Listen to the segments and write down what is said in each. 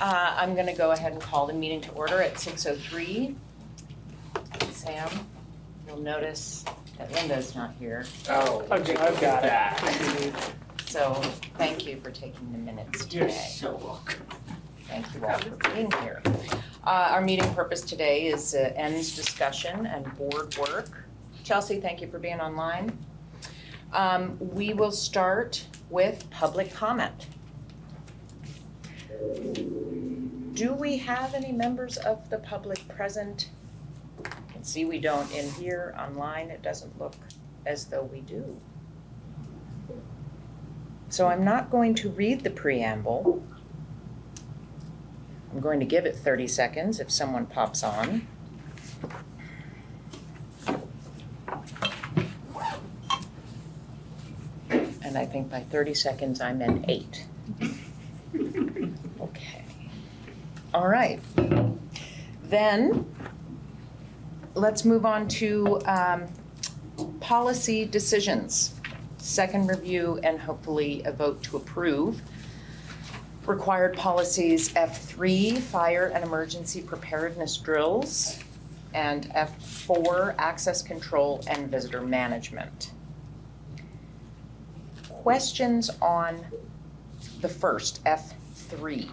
Uh, I'm going to go ahead and call the meeting to order at 6:03. Sam, you'll notice that Linda's not here, Oh, I've got- I've got it. so thank you for taking the minutes today. You're today. so welcome. Thank you all for being here. Uh, Our meeting purpose today is uh, ends discussion and board work. Chelsea, thank you for being online. Um, We will start with public comment. Do we have any members of the public present? I can see we don't in here, online it doesn't look as though we do. So I'm not going to read the preamble. I'm going to give it 30 seconds if someone pops on. And I think by 30 seconds, I'm meant eight. Okay. All right. Then, let's move on to um, policy decisions. Second review and hopefully a vote to approve. Required policies F3, fire and emergency preparedness drills, and F4, access control and visitor management. Questions on the first, F3,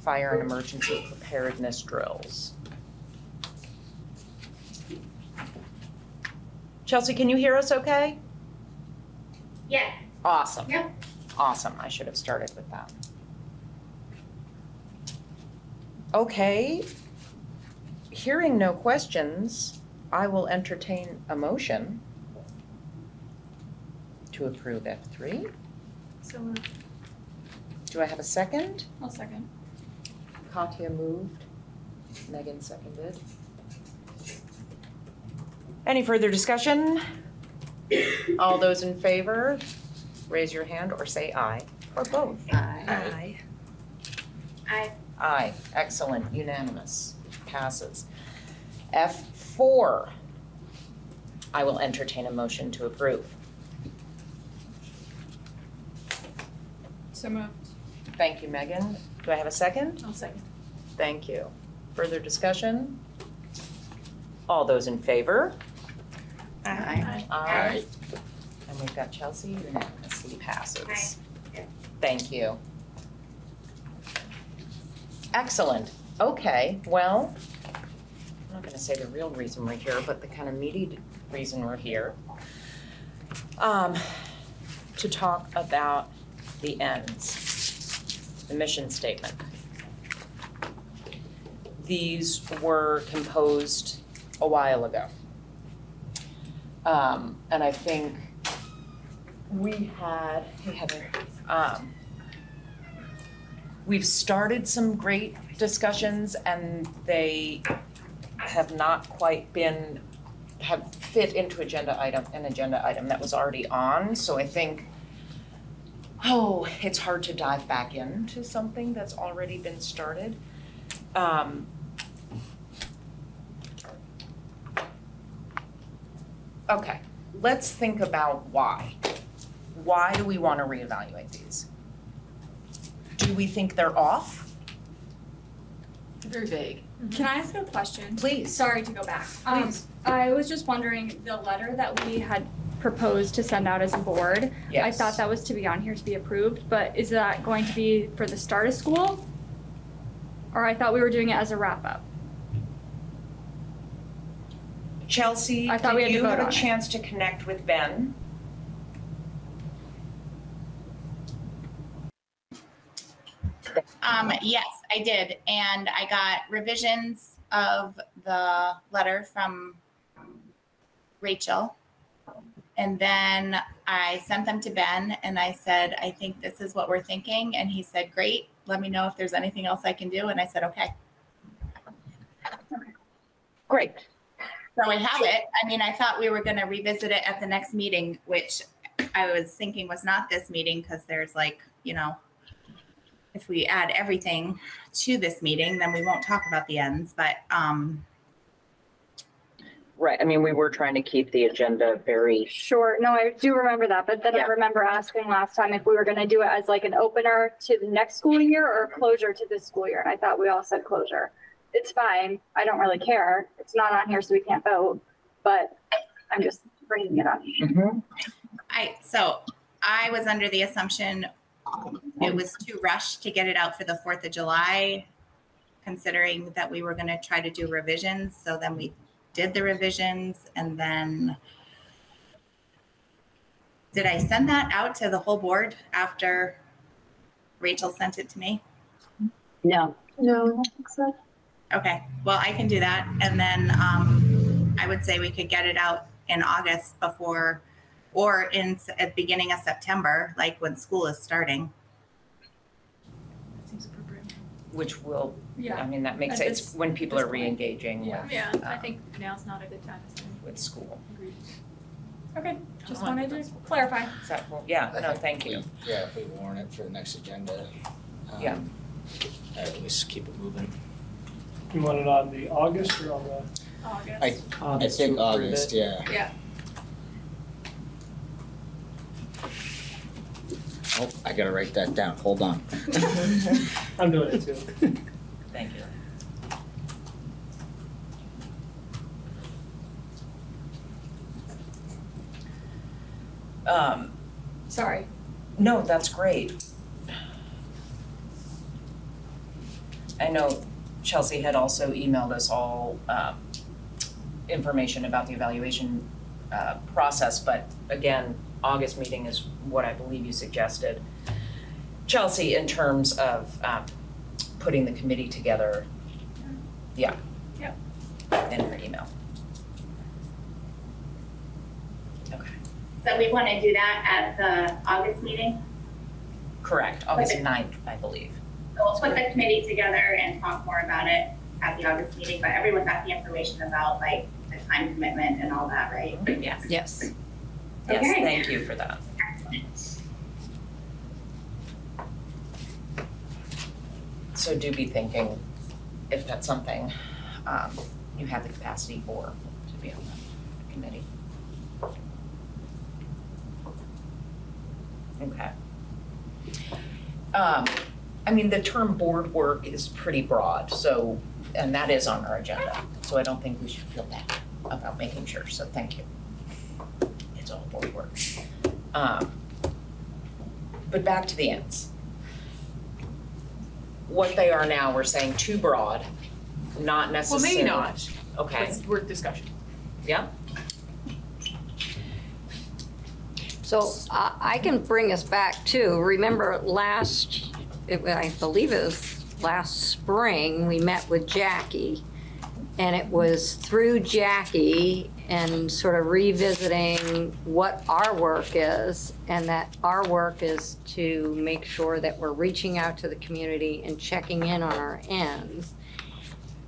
fire and emergency preparedness drills? Chelsea, can you hear us okay? Yes. Awesome. Yep. Awesome, I should have started with that. Okay, hearing no questions, I will entertain a motion to approve F three. So moved. Do I have a second? I'll second. Katya moved, Megan seconded. Any further discussion? All those in favor, raise your hand or say aye, or both. Aye. Aye. Aye, excellent, unanimous, passes. F four, I will entertain a motion to approve. So moved. Thank you, Megan. Do I have a second? I'll second. Thank you. Further discussion? All those in favor? Aye. Aye. And we've got Chelsea unanimously passes. Aye. Thank you. Excellent. Okay, well, I'm not gonna say the real reason we're here, but the kind of meaty reason we're here. Um, to talk about the ends, the mission statement. These were composed a while ago. Um, and I think we had, had a, um, we've started some great discussions and they have not quite been, have fit into agenda item, an agenda item that was already on, so I think, oh, it's hard to dive back into something that's already been started. Um, Okay, let's think about why. Why do we want to reevaluate these? Do we think they're off? Very vague. Can I ask a question? Please. Sorry to go back. Um, Please. I was just wondering, the letter that we had proposed to send out as a board, I thought that was to be on here to be approved, but is that going to be for the start of school? Or I thought we were doing it as a wrap-up. Chelsea, I thought we did had to vote have a on it. chance to connect with Ben? Um, yes, I did, and I got revisions of the letter from Rachel. And then I sent them to Ben and I said, I think this is what we're thinking. And he said, Great, let me know if there's anything else I can do. And I said, Okay. Great. So we have it. I mean, I thought we were going to revisit it at the next meeting, which I was thinking was not this meeting because there's like, you know, if we add everything to this meeting, then we won't talk about the ends. But um, Right, I mean, we were trying to keep the agenda very, Sure, no, I do remember that, but then I Yeah. remember asking last time if we were gonna do it as like an opener to the next school year or a closure to this school year, and I thought we all said closure. It's fine, I don't really care, it's not on here, so we can't vote, but I'm just bringing it up. Mm-hmm. I, so I was under the assumption it was too rushed to get it out for the Fourth of July, considering that we were gonna try to do revisions, so then we did the revisions and then did I send that out to the whole board after Rachel sent it to me? No, No, I don't think so. Okay, well, I can do that. And then um, I would say we could get it out in August before, or in, s- at the beginning of September, like when school is starting. Seems appropriate. which will, yeah, I Yeah, mean, that makes At sense, this- when people this are point. re-engaging yeah, with, yeah, I um, think now's not a good time, so, with school. agreed. Okay, just wanted to clarify. Is that, cool? yeah, no, thank you. Yeah, if we warn it for the next agenda. um, Yeah. At least keep it moving. You want it on the August or on the? August. I, I think August, yeah. Yeah. Oh, I gotta write that down, hold on. I'm doing it too. Thank you. Um, Sorry, no, that's great. I know Chelsea had also emailed us all, um, information about the evaluation, uh, process, but again, August meeting is what I believe you suggested. Chelsea, in terms of, um, putting the committee together, yeah. Yeah. In her email. Okay, So we want to do that at the August meeting? correct, August Okay. 9th, I believe. So we'll put the committee together and talk more about it at the August meeting, but everyone got the information about like the time commitment and all that, right? Yes. yes. Yes, Okay. thank you for that. So do be thinking if that's something um, you have the capacity for, to be on the committee. Okay. Um, I mean, the term board work is pretty broad, so, and that is on our agenda, so I don't think we should feel bad about making sure, so thank you. It's all board work. Um, But back to the ends. What they are now, we're saying too broad, not Well, necessarily. maybe not. Okay, It's worth discussion. yeah, So I, I can bring us back to, remember last, it- I believe it was last spring, we met with Jackie. And it was through Jackie and sort of revisiting what our work is. And that our work is to make sure that we're reaching out to the community and checking in on our ends.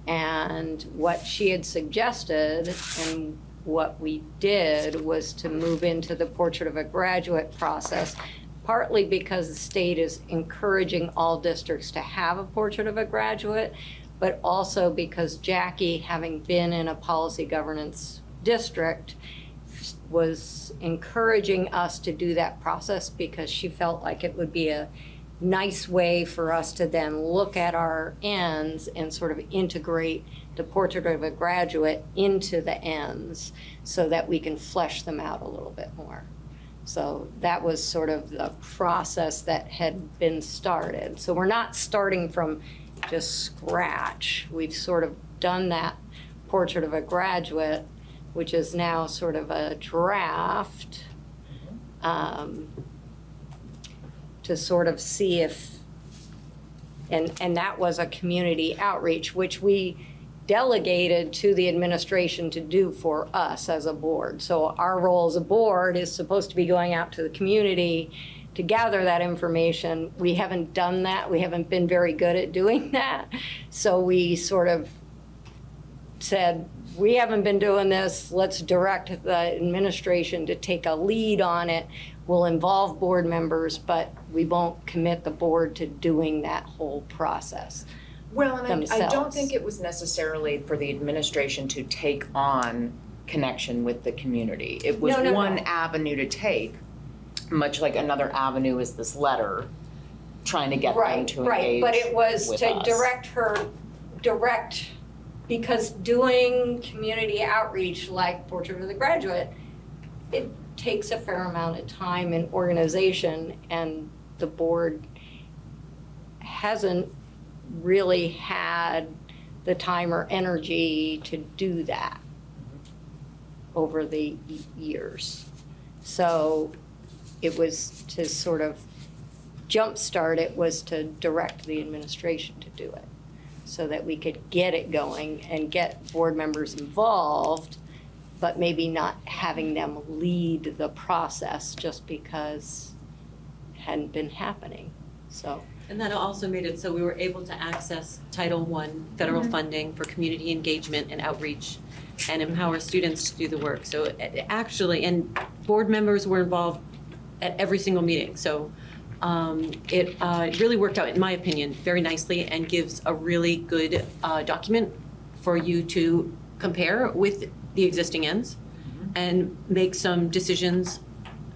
And what she had suggested and what we did was to move into the portrait of a graduate process, partly because the state is encouraging all districts to have a portrait of a graduate, but also because Jackie, having been in a policy governance district, was encouraging us to do that process because she felt like it would be a nice way for us to then look at our ends and sort of integrate the portrait of a graduate into the ends so that we can flesh them out a little bit more. So that was sort of the process that had been started. So we're not starting from just scratch. We've sort of done that portrait of a graduate, which is now sort of a draft. Um, to sort of see if, and, and that was a community outreach, which we delegated to the administration to do for us as a board. So our role as a board is supposed to be going out to the community to gather that information. We haven't done that. We haven't been very good at doing that. So we sort of said, we haven't been doing this, let's direct the administration to take a lead on it. We'll involve board members, but we won't commit the board to doing that whole process. well, and I, I don't think it was necessarily for the administration to take on connection with the community. It was No, no, no. one avenue to take, much like another avenue is this letter, trying to get them Right, to right, engage but it was to us. direct her, direct, because doing community outreach like Portrait of the Graduate, it takes a fair amount of time and organization, and the board hasn't really had the time or energy to do that over the years. So it was to sort of jumpstart it was to direct the administration to do it so that we could get it going and get board members involved, but maybe not having them lead the process just because it hadn't been happening. So, And that also made it so we were able to access Title I federal mm-hmm. funding for community engagement and outreach and empower students to do the work. So actually, and board members were involved at every single meeting. So um, it uh, really worked out, in my opinion, very nicely and gives a really good uh, document for you to compare with the existing ends and make some decisions,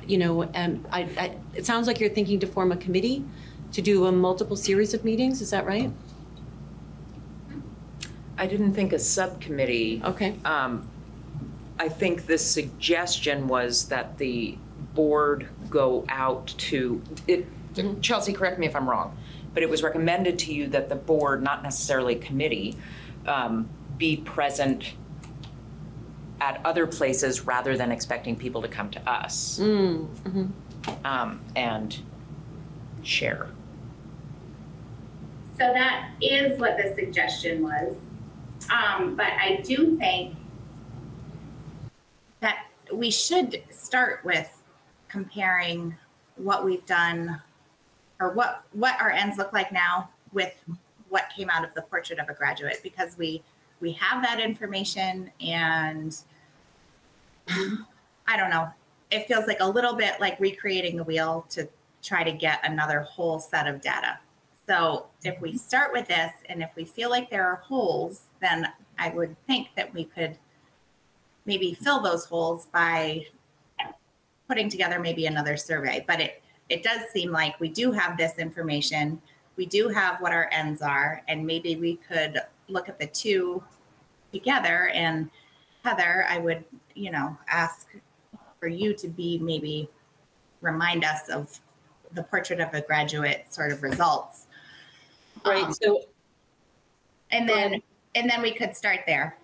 you know, and I, I, it sounds like you're thinking to form a committee to do a multiple series of meetings, is that right? I didn't think a subcommittee Okay, Um, I think the suggestion was that the board go out to, it, Chelsea, correct me if I'm wrong, but it was recommended to you that the board, not necessarily committee, um, be present at other places rather than expecting people to come to us, mm, mhm. um, and share. So that is what the suggestion was. Um, but I do think that we should start with comparing what we've done or what, what our ends look like now with what came out of the portrait of a graduate because we, we have that information and I don't know, it feels like a little bit like recreating the wheel to try to get another whole set of data. So if we mm-hmm. start with this and if we feel like there are holes, then I would think that we could maybe fill those holes by putting together maybe another survey. But it, it does seem like we do have this information. We do have what our ends are, and maybe we could look at the two together. And Heather, I would, you know, ask for you to be maybe remind us of the portrait of a graduate sort of results. Right, Um, so, and then and then we could start there.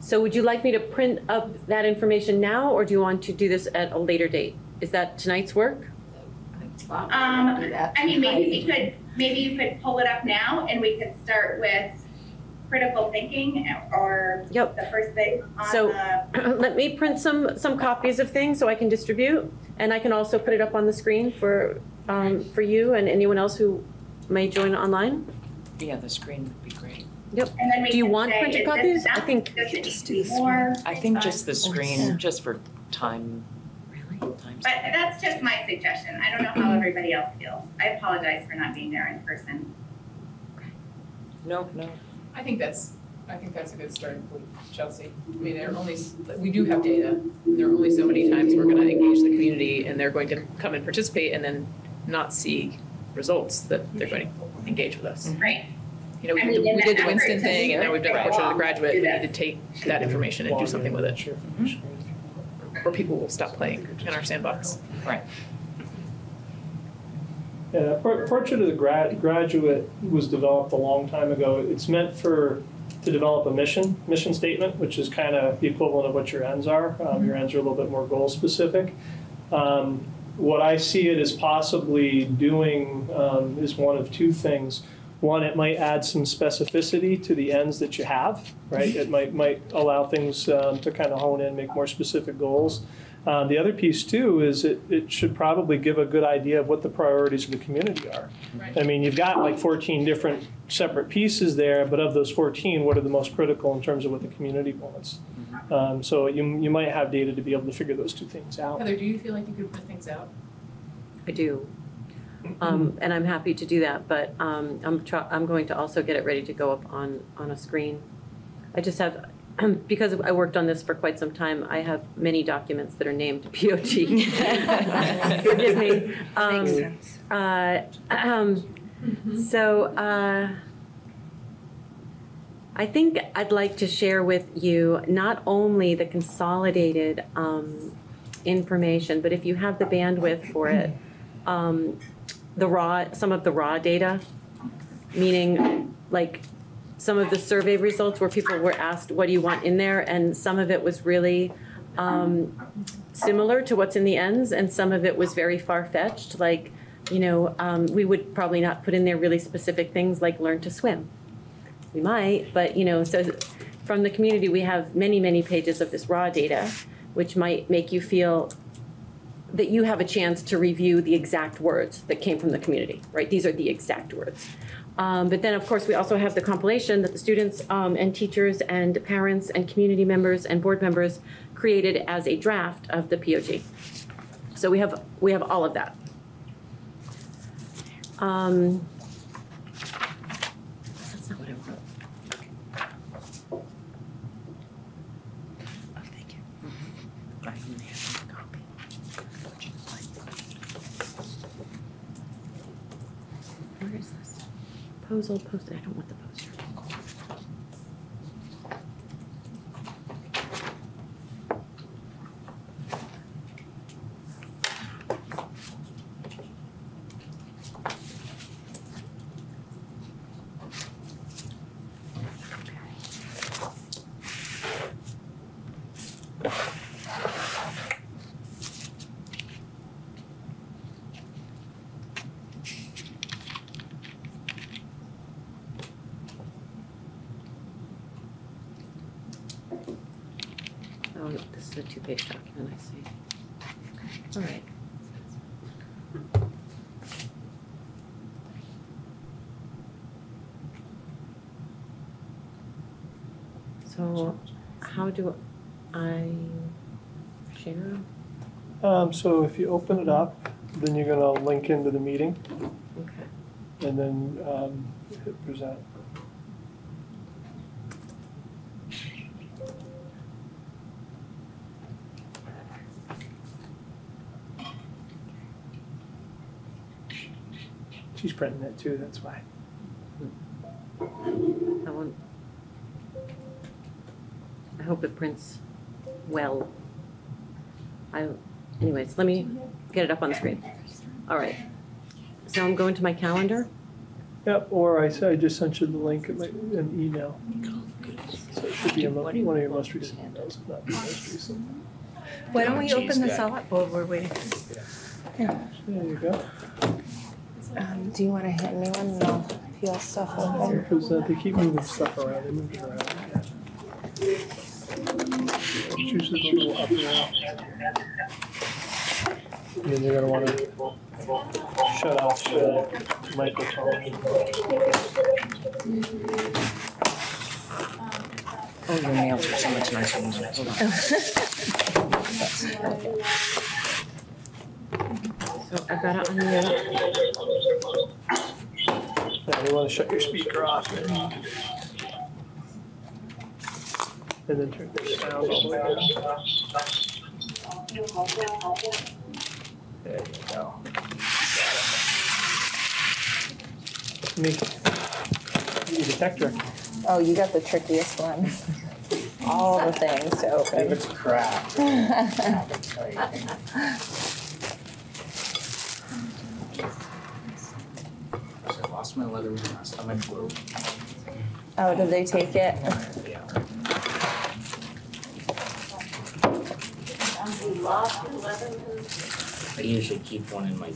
so would you like me to print up that information now, or do you want to do this at a later date? Is that tonight's work? Um, I mean, maybe we could maybe you could pull it up now, and we could start with critical thinking or Yep. the first thing on So- the. Let me print some, some copies of things so I can distribute, and I can also put it up on the screen for, um, for you and anyone else who may join online. Yeah, the screen would be great. And then we Do you want say, printed copies? I think Does just need do to more? I think just the Fine. screen, just for time, Really? But that's just my suggestion. I don't know how everybody else feels. I apologize for not being there in person. No, no. I think that's, I think that's a good starting point, Chelsea. I mean, there are only, we do have data. And there are only so many times we're gonna engage the community and they're going to come and participate and then not see results that they're going to engage with us. Mm-hmm. Right. You know, we I did, mean, the- we did the Winston thing and now we've done a Right. portrait of the graduate. We need to take that information and do something with it, or people will stop playing in our sandbox. Right. Yeah, that portrait of the grad, graduate was developed a long time ago. It's meant for, to develop a mission, mission statement, which is kind of the equivalent of what your ends are. Um, your ends are a little bit more goal specific. Um, what I see it as possibly doing um, is one of two things. One, it might add some specificity to the ends that you have, right? It might might allow things um, to kind of hone in, make more specific goals. Um, the other piece too is it, it should probably give a good idea of what the priorities of the community are. Right. I mean, you've got like 14 different separate pieces there, but of those 14, what are the most critical in terms of what the community wants? Um, so you, you might have data to be able to figure those two things out. Heather, do you feel like you could put things out? I do. Um, and I'm happy to do that, but, um, I'm try, I'm going to also get it ready to go up on, on a screen. I just have, because I worked on this for quite some time, I have many documents that are named POG. Forgive me. Um, Makes sense. uh, um, So uh, I think I'd like to share with you not only the consolidated um, information, but if you have the bandwidth for it, um, the raw, some of the raw data, meaning like some of the survey results where people were asked, what do you want in there? And some of it was really um, similar to what's in the ends, and some of it was very far-fetched, like, you know, um, we would probably not put in there really specific things like learn to swim. We might, but, you know, so from the community, we have many, many pages of this raw data, which might make you feel that you have a chance to review the exact words that came from the community, right? These are the exact words. Um, but then, of course, we also have the compilation that the students um, and teachers and parents and community members and board members created as a draft of the POG. So we have we have all of that. Um, that's not what I wrote. Oh, thank you. I only have one copy. Where is this? Proposal, post, I don't want the poster. This is a two-page document, I see. All right. So how do I share? Um, so if you open it up, then you're gonna link into the meeting Okay. and then, um, hit present. She's printing it too, that's why. That one. I hope it prints well. I, anyways, let me get it up on the screen. All right. So I'm going to my calendar. Yep, or I, s- I just sent you the link, it might, an email. So it should be in one of your most recent emails, if not the most recent. Why don't we open this all up while we're waiting? Yeah. There you go. Do you wanna hand me one and I'll peel stuff open? Because uh, they keep moving stuff around, they move it around. It's usually a little up and down. And then you're gonna wanna shut off the microphone. Oh, your nails are so much nicer than mine. Hold on. So I've got it on the, Yeah, you wanna shut your speaker off and and then turn the sound all the way down. There you go. Me, you detector. Oh, you got the trickiest one. All the things to If open. it's cracked, I can tell you. I lost my leather vest on my flu. Oh, did they take it? Yeah. I usually keep one in my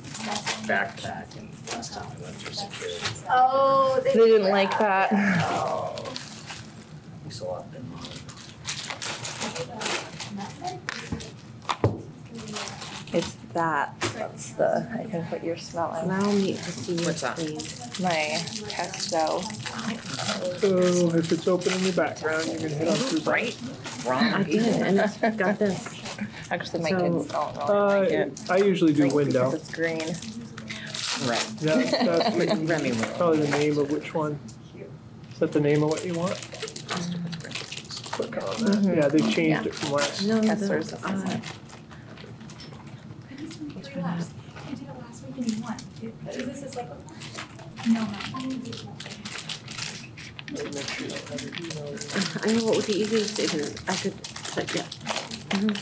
backpack and last time I went through security. Oh, They didn't like that. Oh. Makes a lot than mine. It's that, that's the, I can put your smell in. allow me to see your What's that? screen. My pesto. So if it's open in the background, you're gonna hit on present. Right? I did, and it's got this. Actually, my So, kids don't really Uh, like it. I usually do Like, window. Because it's green. Right. That, that's what you- Remy will. probably the name of which one. Is that the name of what you want? click on that. Yeah, they changed it from last. No, Yes, the- there's uh, I did I did it last week and you won. It- This is like, no, no. Let me make don't have your email. I know what would be easiest is I could, but yeah. Mm-hmm.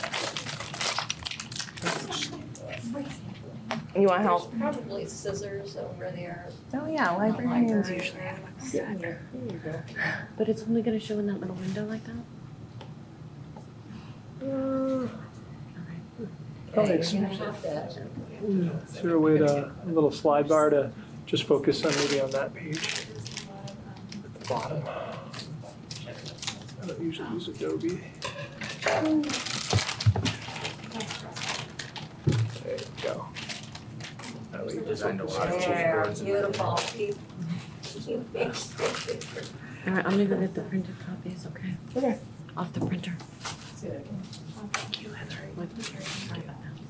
You want help? Probably scissors over there. Oh, yeah, librarians Library. usually have a set. There you go. But it's only gonna show in that little window like that? Uh, Probably You're ex- gonna have to- Is there a way to, a little slide bar to just focus on maybe on that page? At the bottom. I don't usually use Adobe. There you go. That way you Designed a lot of There, chessboards beautiful. Keep- keep it. All right, I'm gonna go get the printed copies, okay? Okay. Off the printer. Say that again.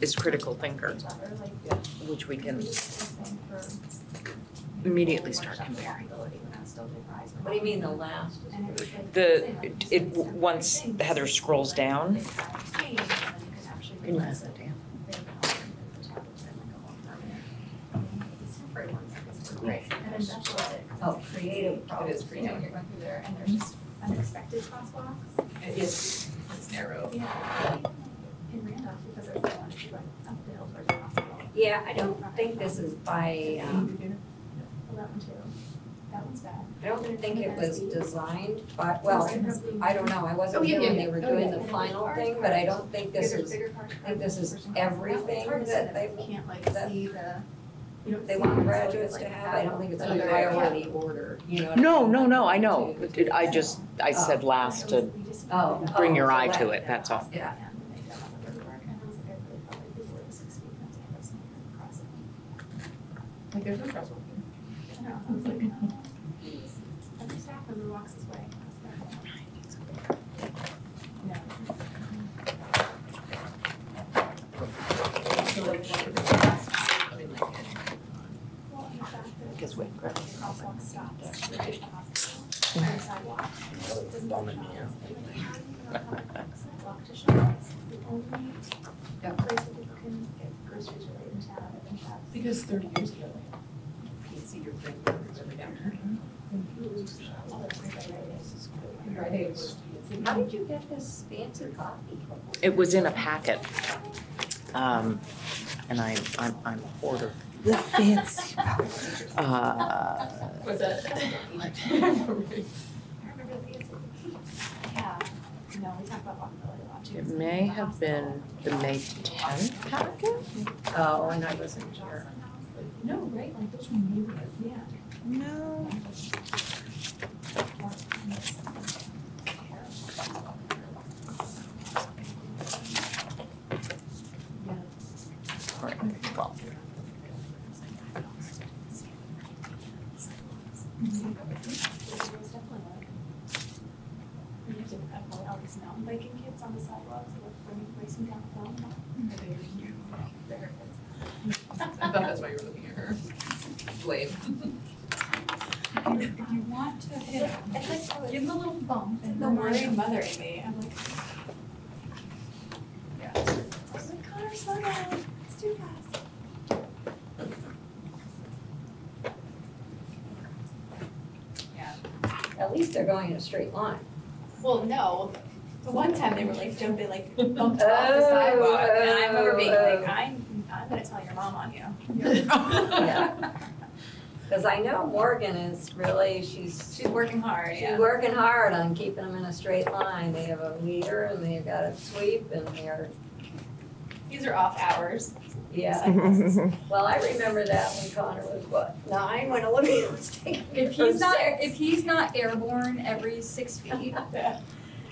is critical thinker, which we can immediately start comparing. walkability when I was still doing rise. What do you mean the last? And it. The, it, once things. Heather scrolls down, They tried to change, and then you could actually can you pass that that down? they were not gonna put the tablets in like a long time. These temporary ones, I guess, were Right. And then that's what. Oh, creative It problem. creative, when you went through there, and there's just unexpected crosswalks. It is, it's narrow. Yeah. In Randolph, because there's one, if you went up the hill towards the hospital. Yeah, I don't think this is by, um, Well, that one too. That one's bad. I don't think it was designed, but, well, I don't know, I wasn't Oh, yeah, here when yeah, they were yeah. doing Oh, the final thing, but I don't think this Bigger- is, bigger cars. I think this is everything It's hard to say that that they, you can't like that see the, you don't they see want it, so graduates it's to like, have, I don't think it's a oh, yeah. priority order, you know what I No, mean? no, no, I know, To- It- it- I just, I said last to We Oh, bring your oh, eye to it, that's all. Yeah. And they got on the river, and I was like, I really felt like people were the six feet, and I was like, that's not gonna cross it. Like, there's no crosswalk here. I know, I was like, no. Every staff member walks this way. Yeah. So like, what would the last, I mean, like, Well, and the fact that Because we- crosswalk stops right at the hospital, on the sidewalk. Doesn't Bumming me show. out. Sidewalk to show. It's the only place where people can get groceries related in town, other shops. because thirty years ago, like, you'd see your grandparents every downturn. Right, it was- How did you get this fancy copy? It was in a packet. Um, and I, I'm, I'm hoarder. The fancy. Uh, Was that? I remember the answer. Yeah, no, we talk about walkability a lot too. it may have been the May tenth packet? Oh, and I wasn't sure. No, right, like those were neighborhoods, yeah. No. Right, well, We have to have all these mountain biking kids on the sidewalks, like bringing, racing down the mountain. I thought that's why you were looking at her. Blame. If you, if you want to hit him, give him a little bump and then worry mothering me, I'm like. Yeah. I was like, Connor, slow down, it's too fast. Yeah. At least they're going in a straight line. Well, no, the one time they were like jumping, like bumped off the oh, sidewalk, and I remember being oh, like, oh. I'm, I'm gonna tell your mom on you. Yeah. Because I know Morgan is really, she's, She's working hard, she's yeah. working hard on keeping them in a straight line. They have a leader and they've got a sweep and they're, These are off hours. Yeah. Well, I remember that when Connor was, what, nine, when Olivia was taking her If he's not, six. if he's not airborne every six feet,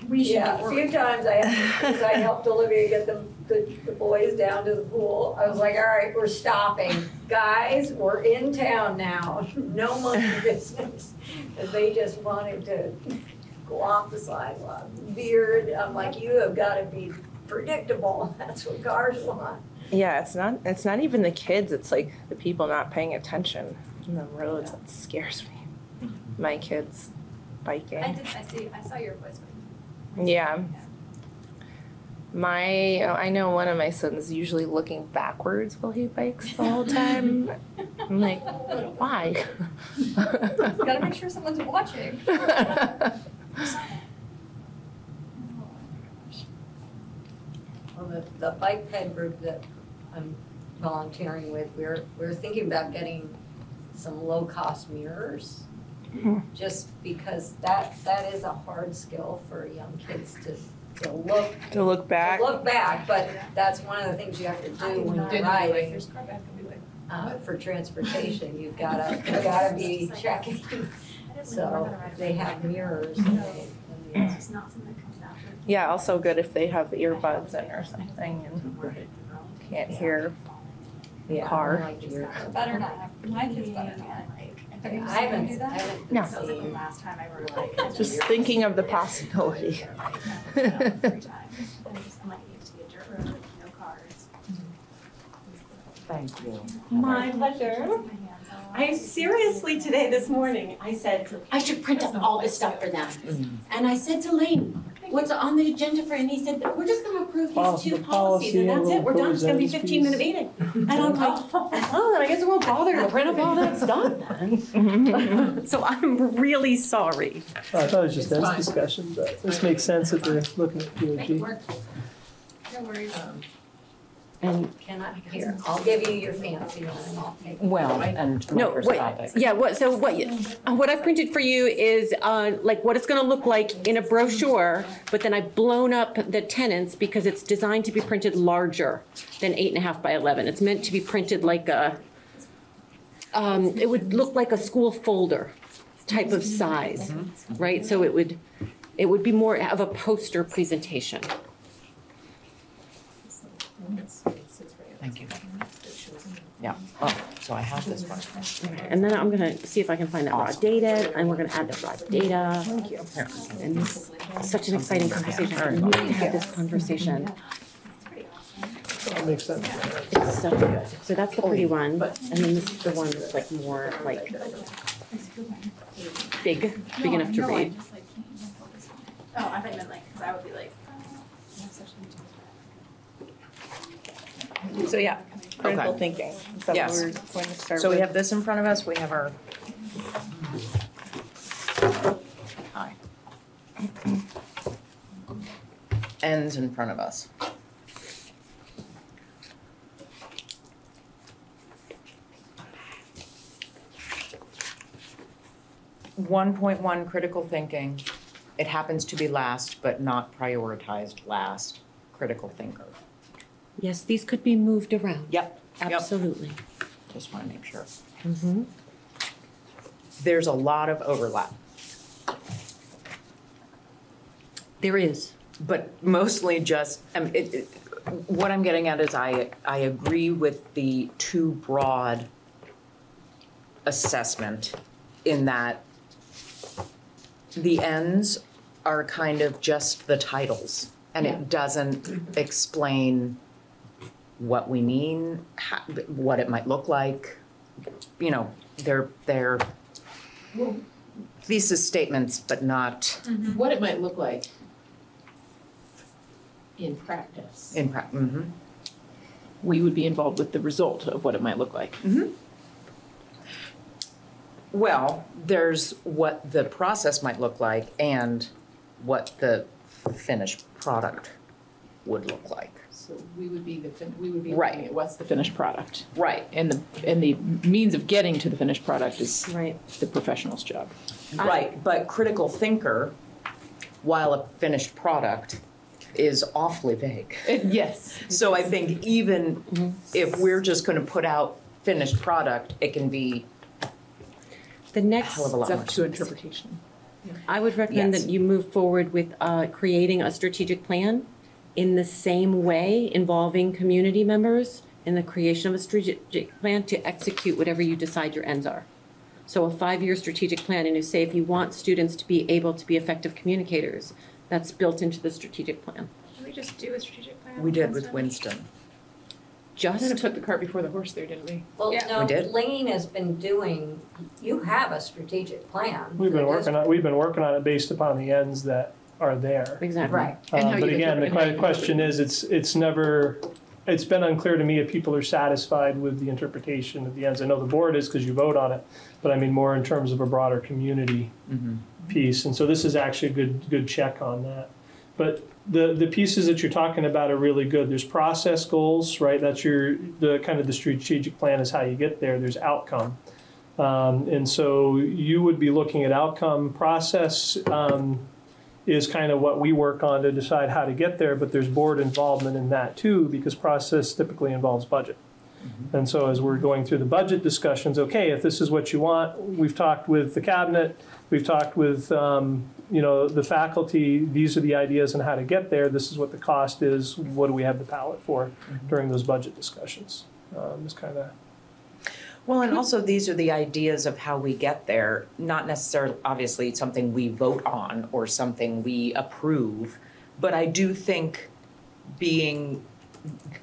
We should Yeah, a few times I, because I helped Olivia get the, the, the boys down to the pool. I was like, all right, we're stopping. Guys, we're in town now, no monkey business. Cause they just wanted to go off the sidewalk, veered. I'm like, you have gotta be predictable. That's what cars want. Yeah, it's not it's not even the kids, it's like the people not paying attention on the roads that scares me. My kids biking. I did, I see, I saw your voice. Biking. Yeah. My oh, I know one of my sons is usually looking backwards while he bikes the whole time. I'm like, why? Gotta make sure someone's watching. Well, the, the bike ped group that I'm volunteering with, we're, we're thinking about getting some low-cost mirrors. Mhm. Just because that, that is a hard skill for young kids to, to look, to look back. to look back, but that's one of the things you have to do when you're Didn't like, riding, car back, be like, uh, for transportation. You've gotta, you gotta be checking. So they have mirrors, then they, then It's just not something that comes naturally. Yeah, also good if they have earbuds in or something and can't hear they, yeah, Car. Better not have, my kids better not. Have you I seen them haven't, do I that? haven't No. That was like the seen. last time I wrote like. just thinking of the possibility. Every time. And I'm just, I'm like, it needs to be a dirt road, no cars. Thank you. My pleasure. I seriously today, this morning, I said, I should print up all this stuff for them. Mm. And I said to Lane, what's on the agenda for, and he said, we're just gonna approve Pol- these two the policies policy and and that's it, we're done, it's gonna be proposed fifteen minute meeting. And I'm like, oh, oh then I guess I won't bother to print up all that stuff then. So I'm really sorry. I thought it was just It's dense fine. discussion, but this makes sense if we're looking at POG. No worries. Um, And can I, here, I'll give you your fancy one and I'll take. Well, and No, what, yeah, what, so what, you- uh, what I've printed for you is, uh, like, what it's gonna look like in a brochure, but then I've blown up the tenants because it's designed to be printed larger than eight and a half by eleven. It's meant to be printed like a, um, it would look like a school folder type of size, right? So it would, it would be more of a poster presentation. Thank you. Yeah, oh, so I have this one. And then I'm gonna see if I can find that raw data, and we're gonna add the raw data. Thank you. And this is such an exciting conversation. I really had this conversation. That makes sense. It's so good. So that's the pretty one, and then this is the one that's like more like big, big enough to read. just, like, can't even focus on it. Oh, I thought you meant like, cause I would be like, I have such a So yeah, critical Okay. thinking. Is that what Yes. we're going to start So we with? have this in front of us, we have our. Hi. Ends in front of us. One point one, critical thinking. It happens to be last, but not prioritized last, critical thinker. Yes, these could be moved around. Yep, yep. Absolutely. Just wanna make sure. Mhm. There's a lot of overlap. There is. But mostly just, um, it, it, what I'm getting at is I, I agree with the too broad assessment in that the ends are kind of just the titles and it doesn't explain what we mean, how, what it might look like. You know, they're, they're thesis statements, but not What it might look like in practice. in prac, mhm. We would be involved with the result of what it might look like. Well, there's what the process might look like and what the finished product would look like. So we would be the, fin- we would be Right. looking at what's the finished product. Right. And the, and the means of getting to the finished product is Right. the professional's job. Right, but critical thinker, while a finished product, is awfully vague. Yes. So I think even if we're just gonna put out finished product, it can be The a next, hell of a lot It's more. up to interpretation. I would recommend Yes. that you move forward with uh, creating a strategic plan in the same way involving community members in the creation of a strategic plan to execute whatever you decide your ends are. So a five-year strategic plan, and you say if you want students to be able to be effective communicators, that's built into the strategic plan. Did we just do a strategic plan? We did with Winston? Winston. Kind of Just, put the cart before the horse there, didn't we? Well, Yeah. no, We did. Layne has been doing, you have a strategic plan. We've been this- working on, we've been working on it based upon the ends that are there. exactly. Right. And how Um, But again, the interpret- and how que- question is, it's, it's never, it's been unclear to me if people are satisfied with the interpretation of the ends. I know the board is because you vote on it, but I mean more in terms of a broader community Mhm. piece. And so this is actually a good, good check on that. But the, the pieces that you're talking about are really good. There's process goals, right? That's your, the, kind of the strategic plan is how you get there. There's outcome. Um, and so you would be looking at outcome process, um, is kind of what we work on to decide how to get there, but there's board involvement in that too, because process typically involves budget. And so as we're going through the budget discussions, okay, if this is what you want, we've talked with the cabinet, we've talked with, um, you know, the faculty, these are the ideas on how to get there, this is what the cost is, what do we have the palate for during those budget discussions? Um, is kind of, Well, and also these are the ideas of how we get there, not necessarily, obviously, something we vote on or something we approve. But I do think being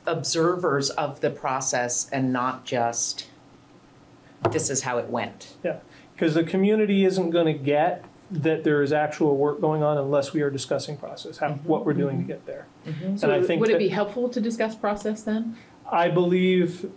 observers of the process and not just, this is how it went. Yeah, because the community isn't gonna get that there is actual work going on unless we are discussing process, how, what we're doing to mm-hmm. get there. Mm-hmm. And I So think would it be helpful to discuss process then? I believe,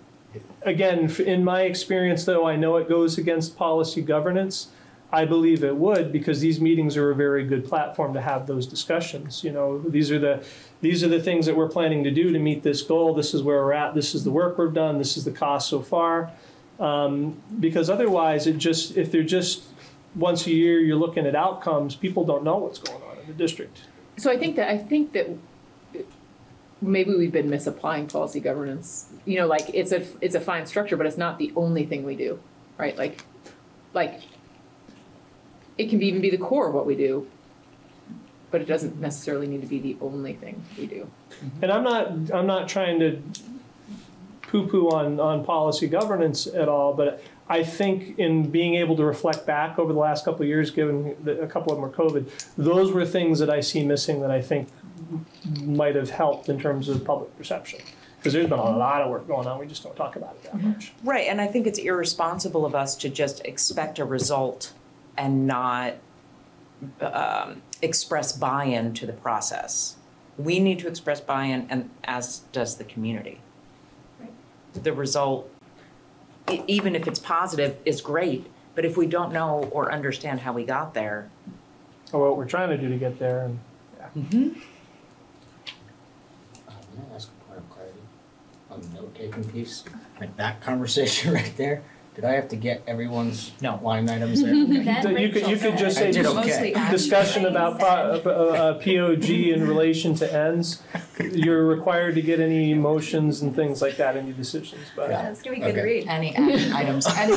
again, in my experience, though, I know it goes against policy governance. I believe it would because these meetings are a very good platform to have those discussions. You know, these are the these are the things that we're planning to do to meet this goal. This is where we're at. This is the work we've done. This is the cost so far. Um, because otherwise, it just if they're just once a year you're looking at outcomes, people don't know what's going on in the district. So I think that, I think that maybe we've been misapplying policy governance. You know, like it's a, it's a fine structure, but it's not the only thing we do, right? Like, like it can even be the core of what we do, but it doesn't necessarily need to be the only thing we do. Mm-hmm. And I'm not, I'm not trying to poo-poo on, on policy governance at all, but I think in being able to reflect back over the last couple of years, given that a couple of them are COVID, those were things that I see missing that I think might have helped in terms of public perception. Because there's been a lot of work going on, we just don't talk about it that much. Right, and I think it's irresponsible of us to just expect a result and not um, express buy-in to the process. We need to express buy-in, and as does the community. The result, even if it's positive, is great, but if we don't know or understand how we got there, Or what we're trying to do to get there, and Uh, May I ask a point of clarity on the note-taking piece? Like that conversation right there, did I have to get everyone's No. line items there? Then So you could, you could just I say, did dis- okay. discussion about po- uh, uh, POG in relation to ends. You're required to get any motions and things like that, any decisions, but. Yeah. It's gonna be good Okay. read. any action items, any. I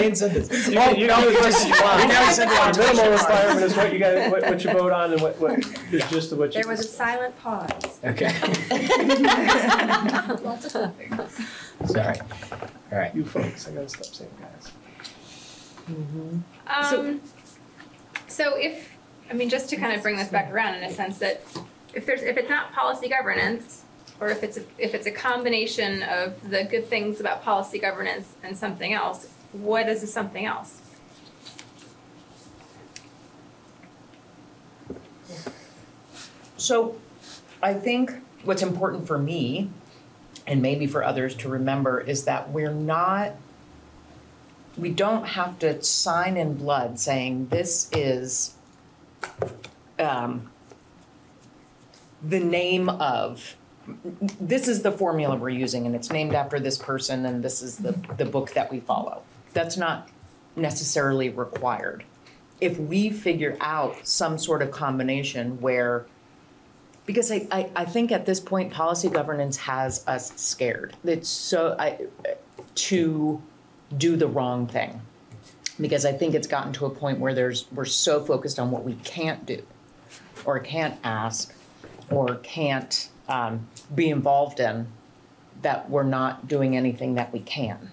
didn't send this. You can, you can do this you want. You never said that. The Minimal requirement is what you got, what, what you vote on and what, what, the gist of what you. There was a silent pause. Okay, Lots of flipping. Sorry. All right. You folks, I gotta stop saying guys. Um, so if, I mean, just to kind of bring this back around in a sense that if there's, if it's not policy governance, or if it's, a if it's a combination of the good things about policy governance and something else, what is the something else? So I think what's important for me and maybe for others to remember is that we're not we don't have to sign in blood saying this is um, the name of this is the formula we're using and it's named after this person and this is the, the book that we follow. That's not necessarily required. If we figure out some sort of combination where because I, I, I think at this point, policy governance has us scared. It's so, I, to do the wrong thing. Because I think it's gotten to a point where there's, we're so focused on what we can't do, or can't ask, or can't um, be involved in, that we're not doing anything that we can.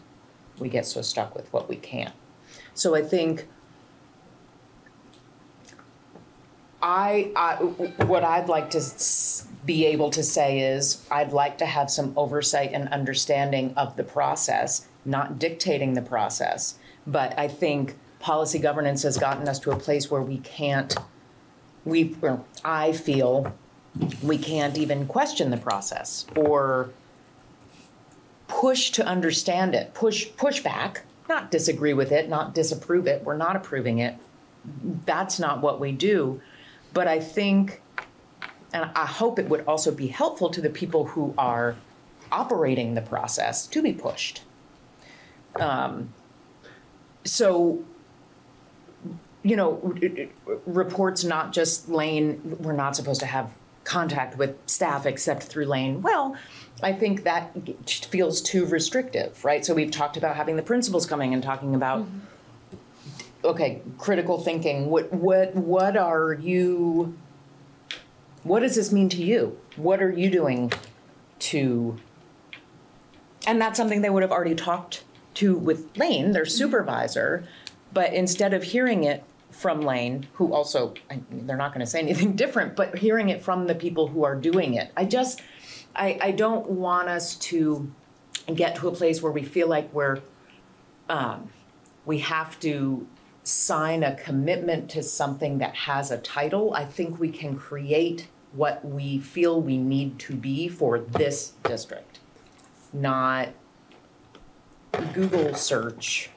We get so stuck with what we can't. So I think I, I, what I'd like to be able to say is, I'd like to have some oversight and understanding of the process, not dictating the process. But I think policy governance has gotten us to a place where we can't, we, I feel we can't even question the process or push to understand it, push, push back, not disagree with it, not disapprove it, we're not approving it. That's not what we do. But I think, and I hope it would also be helpful to the people who are operating the process to be pushed. Um, so, you know, reports not just Layne, we're not supposed to have contact with staff except through Layne. Well, I think that feels too restrictive, right? So we've talked about having the principals coming and talking about okay, critical thinking. What what what are you what does this mean to you? What are you doing to and that's something they would have already talked to with Layne, their supervisor, but instead of hearing it from Layne, who also I mean, they're not going to say anything different, but hearing it from the people who are doing it. I just I I don't want us to get to a place where we feel like we're um, we have to sign a commitment to something that has a title, I think we can create what we feel we need to be for this district, not Google search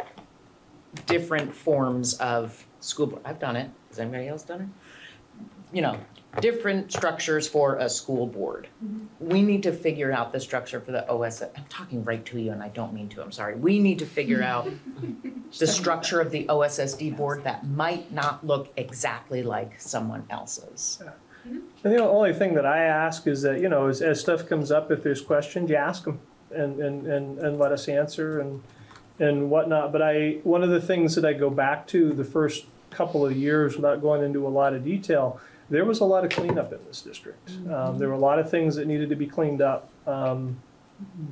different forms of school board. I've done it. Has anybody else done it? You know, different structures for a school board. Mm-hmm. We need to figure out the structure for the OS. I'm talking right to you and I don't mean to, I'm sorry. We need to figure out the structure of the OSSD board that might not look exactly like someone else's. And mm-hmm. the only thing that I ask is that, you know, as, as stuff comes up, if there's questions, you ask them and, and, and, and let us answer and, and whatnot. But I, one of the things that I go back to the first couple of years without going into a lot of detail, there was a lot of cleanup in this district. Um, there were a lot of things that needed to be cleaned up um,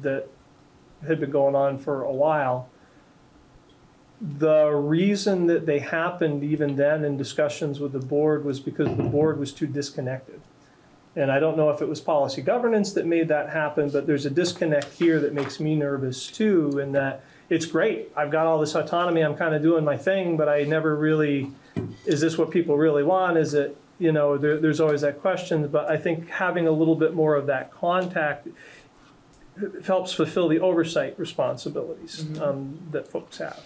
that had been going on for a while. The reason that they happened even then in discussions with the board was because the board was too disconnected. And I don't know if it was policy governance that made that happen, but there's a disconnect here that makes me nervous too, in that it's great. I've got all this autonomy, I'm kind of doing my thing, but I never really, is this what people really want? Is it, you know, there, there's always that question, but I think having a little bit more of that contact helps fulfill the oversight responsibilities um, that folks have.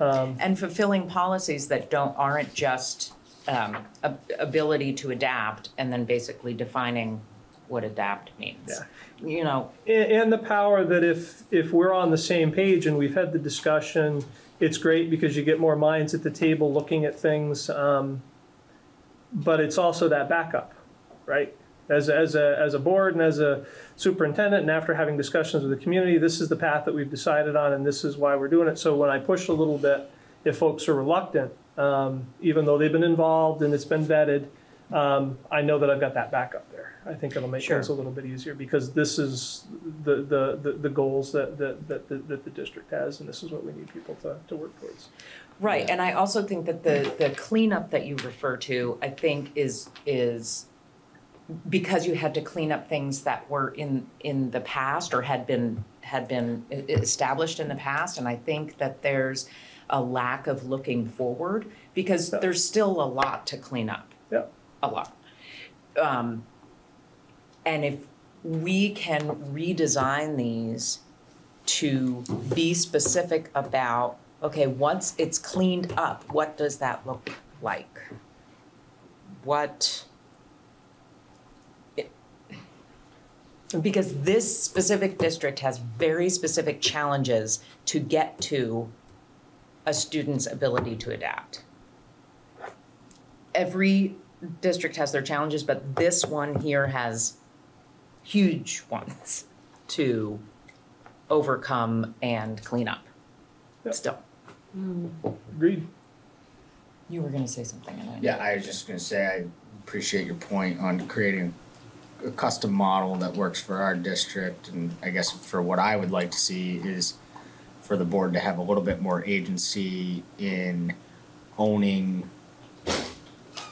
Um, And fulfilling policies that don't, aren't just um, a- ability to adapt and then basically defining what adapt means. Yeah. You know, And, and the power that if, if we're on the same page and we've had the discussion, it's great because you get more minds at the table looking at things. Um, but it's also that backup, right? As, a- as a, as a board and as a superintendent, and after having discussions with the community, this is the path that we've decided on and this is why we're doing it. So when I push a little bit, if folks are reluctant, um, even though they've been involved and it's been vetted, um, I know that I've got that backup there. I think it'll make Sure. things a little bit easier because this is the, the, the, the goals that, that, that, that that the district has and this is what we need people to, to work towards. Right, and I also think that the, the cleanup that you refer to, I think is, is because you had to clean up things that were in, in the past or had been, had been established in the past, and I think that there's a lack of looking forward, because Yeah. there's still a lot to clean up. Yeah. A lot. Um, and if we can redesign these to be specific about, okay, once it's cleaned up, what does that look like? What? it- Because this specific district has very specific challenges to get to a student's ability to adapt. Every district has their challenges, but this one here has huge ones to overcome and clean up Yep. still. Agreed. You were gonna say something, and I. Yeah, I was just gonna say, I appreciate your point on creating a custom model that works for our district, and I guess for what I would like to see is for the board to have a little bit more agency in owning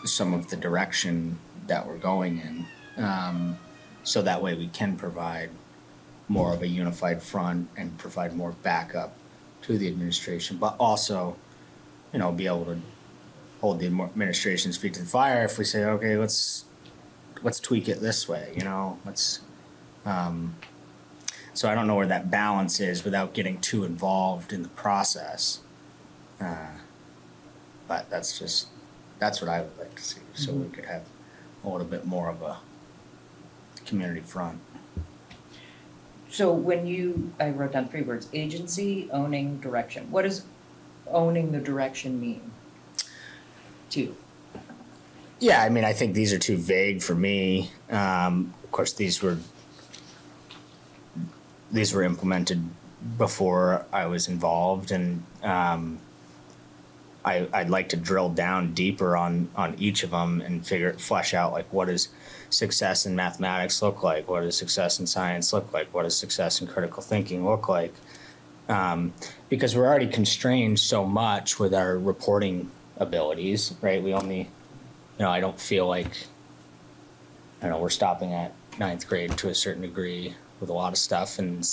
some of the direction that we're going in. Um, so that way we can provide more of a unified front and provide more backup to the administration, but also, you know, be able to hold the administration's feet to the fire if we say, okay, let's let's tweak it this way, you know, let's. Um, so I don't know where that balance is without getting too involved in the process. Uh, but that's just that's what I would like to see, so we could have a little bit more of a community front. So when you, I wrote down three words, agency, owning, direction. What does owning the direction mean to you? Yeah, I mean, I think these are too vague for me. Um, of course, these were these were implemented before I was involved, and um, I, I'd like to drill down deeper on on each of them and figure flesh out like what does success in mathematics look like? What does success in science look like? What does success in critical thinking look like? Um, because we're already constrained so much with our reporting abilities, right? We only, you know, I don't feel like, I don't know, we're stopping at ninth grade to a certain degree with a lot of stuff. And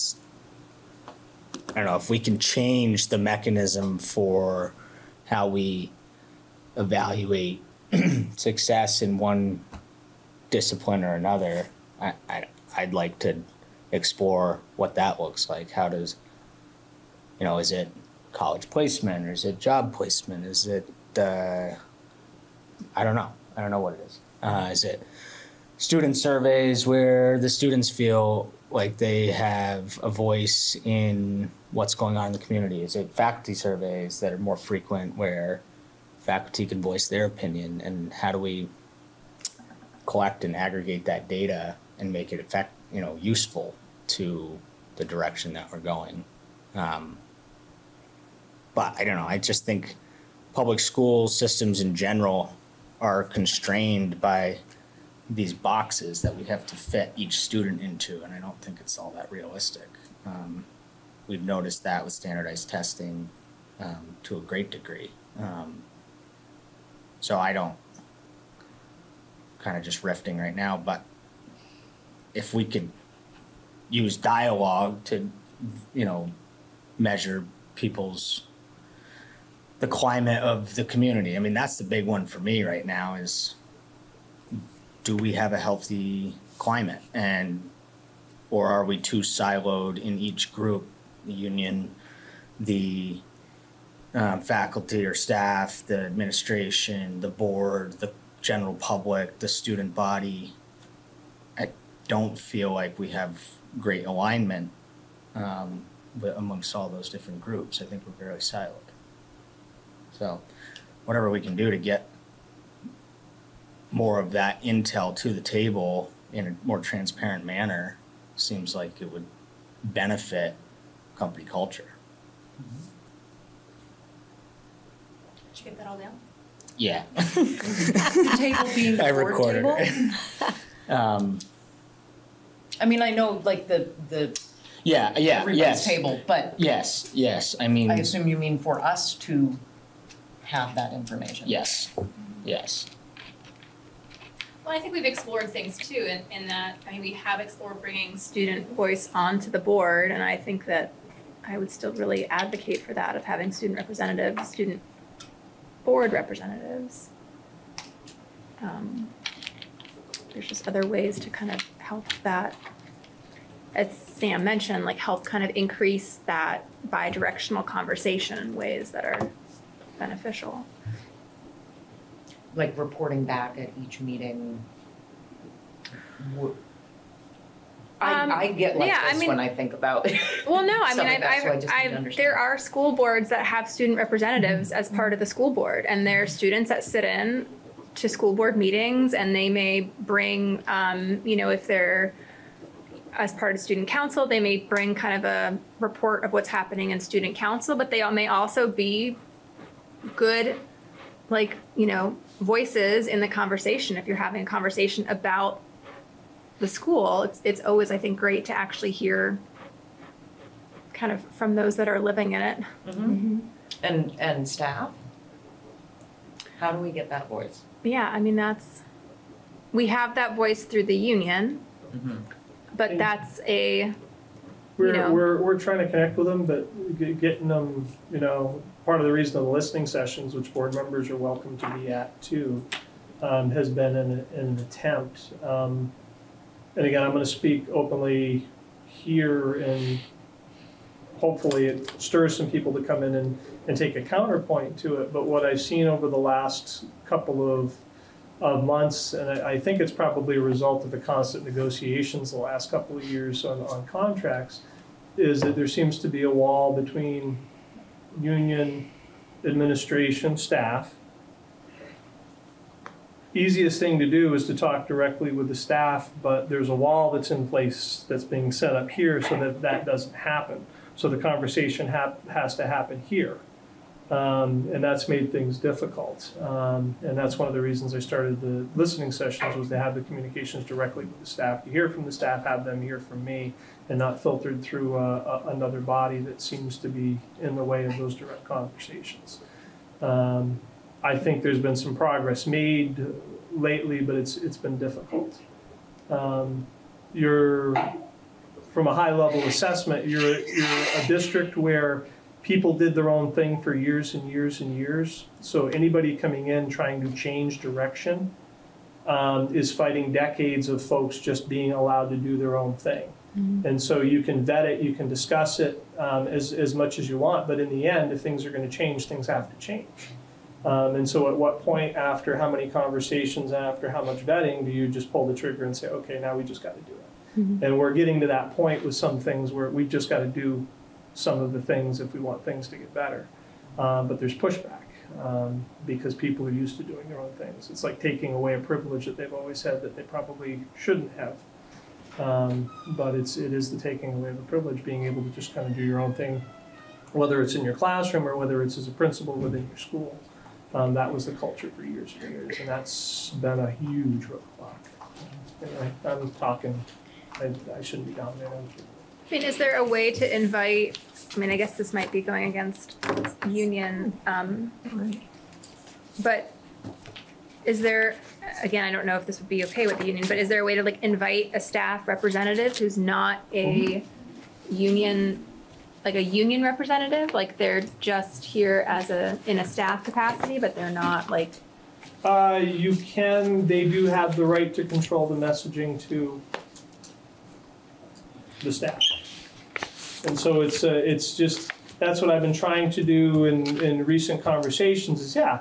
I don't know if we can change the mechanism for how we evaluate success in one discipline or another. I, I, I'd like to explore what that looks like. How does, you know, is it college placement or is it job placement? Is it, uh, I don't know. I don't know what it is. Uh, is it student surveys where the students feel like they have a voice in what's going on in the community? Is it faculty surveys that are more frequent where faculty can voice their opinion? And how do we collect and aggregate that data and make it effect, you know, useful to the direction that we're going? Um, but I don't know. I just think public school systems in general are constrained by these boxes that we have to fit each student into, and I don't think it's all that realistic. Um, we've noticed that with standardized testing um, to a great degree. Um, so I don't kind of just riffing right now, but if we could use dialogue to, you know, measure people's the climate of the community. I mean, that's the big one for me right now is do we have a healthy climate and or are we too siloed in each group, the union, the um, faculty or staff, the administration, the board, the general public, the student body. I don't feel like we have great alignment um, amongst all those different groups. I think we're very siloed. So, whatever we can do to get more of that intel to the table in a more transparent manner seems like it would benefit company culture. Did you get that all down? Yeah. The table being the I board recorded table? it. um, I mean, I know like the, the yeah, yeah, everybody's yes. table, but Yes, yes. I mean, I assume you mean for us to have that information. yes, yes. Well, I think we've explored things too, in, in that, I mean, we have explored bringing student voice onto the board, and I think that I would still really advocate for that, of having student representatives, student board representatives. Um, There's just other ways to kind of help that, as Sam mentioned, like help kind of increase that bi-directional conversation in ways that are beneficial. Like reporting back at each meeting. Wo- Um, I, I get like yeah, I this mean- when I think about. Well, no, I mean, I've, I I've, need I've, there are school boards that have student representatives as part of the school board, and there are students that sit in to school board meetings, and they may bring, um, you know, if they're as part of student council, they may bring kind of a report of what's happening in student council, but they all may also be good, like, you know, voices in the conversation. If you're having a conversation about the school, it's, it's always, I think, great to actually hear kind of from those that are living in it. And, and staff? How do we get that voice? Yeah, I mean, that's, we have that voice through the union, but that's a, We're, know. we're, we're trying to connect with them, but getting them, you know, part of the reason of the listening sessions, which board members are welcome to be at too, um, has been an, an attempt. Um, and again, I'm gonna speak openly here and hopefully it stirs some people to come in and, and take a counterpoint to it. But what I've seen over the last couple of, of months, and I, I think it's probably a result of the constant negotiations the last couple of years on, on contracts, is that there seems to be a wall between union administration, staff. Easiest thing to do is to talk directly with the staff, but there's a wall that's in place that's being set up here so that that doesn't happen. So the conversation has to happen here. Um, and that's made things difficult. Um, and that's one of the reasons I started the listening sessions was to have the communications directly with the staff. To hear from the staff, have them hear from me, and not filtered through uh, a, another body that seems to be in the way of those direct conversations. Um, I think there's been some progress made lately, but it's it's been difficult. Um, you're from a high level assessment. You're you're a district where people did their own thing for years and years and years. So anybody coming in trying to change direction um, is fighting decades of folks just being allowed to do their own thing. And so you can vet it, you can discuss it um, as, as much as you want, but in the end, if things are going to change, things have to change. Um, and so at what point, after how many conversations, after how much vetting, do you just pull the trigger and say, okay, now we just got to do it? And we're getting to that point with some things where we just got to do some of the things if we want things to get better. Um, but there's pushback um, because people are used to doing their own things. It's like taking away a privilege that they've always had that they probably shouldn't have. Um, but it's it is the taking away of a privilege, being able to just kind of do your own thing, whether it's in your classroom or whether it's as a principal within your school. Um, that was the culture for years and years, and that's been a huge roadblock. Anyway, I'm talking. I, I shouldn't be dominating. I mean, is there a way to invite, I mean, I guess this might be going against union, um, but is there, again, I don't know if this would be okay with the union, but is there a way to like invite a staff representative who's not a union, like a union representative? Like they're just here as a, in a staff capacity, but they're not like, Uh, you can, they do have the right to control the messaging to the staff. And so it's, uh, it's just, that's what I've been trying to do in, in recent conversations is, yeah,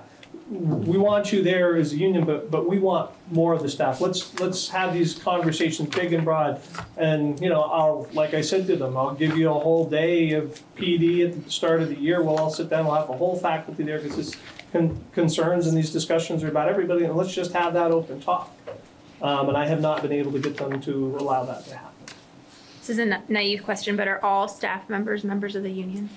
we want you there as a union, but, but we want more of the staff. Let's, let's have these conversations big and broad. And, you know, I'll, like I said to them, I'll give you a whole day of PD at the start of the year. We'll all sit down, we'll have the whole faculty there because this con- concerns and these discussions are about everybody, and let's just have that open talk. Um, and I have not been able to get them to allow that to happen. this is a na- naive question, but are all staff members members of the union?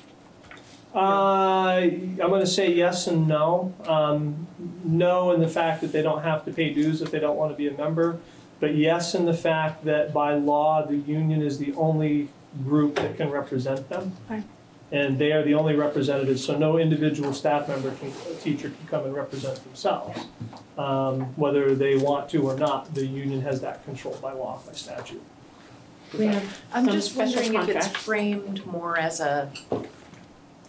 Uh, I'm gonna say yes and no. Um, no in the fact that they don't have to pay dues if they don't wanna be a member. But yes in the fact that by law, the union is the only group that can represent them. Okay. And they are the only representatives, so no individual staff member can, teacher can come and represent themselves. Um, whether they want to or not, the union has that control by law, by statute. We have I'm some just special wondering if it's contracts. framed more as a,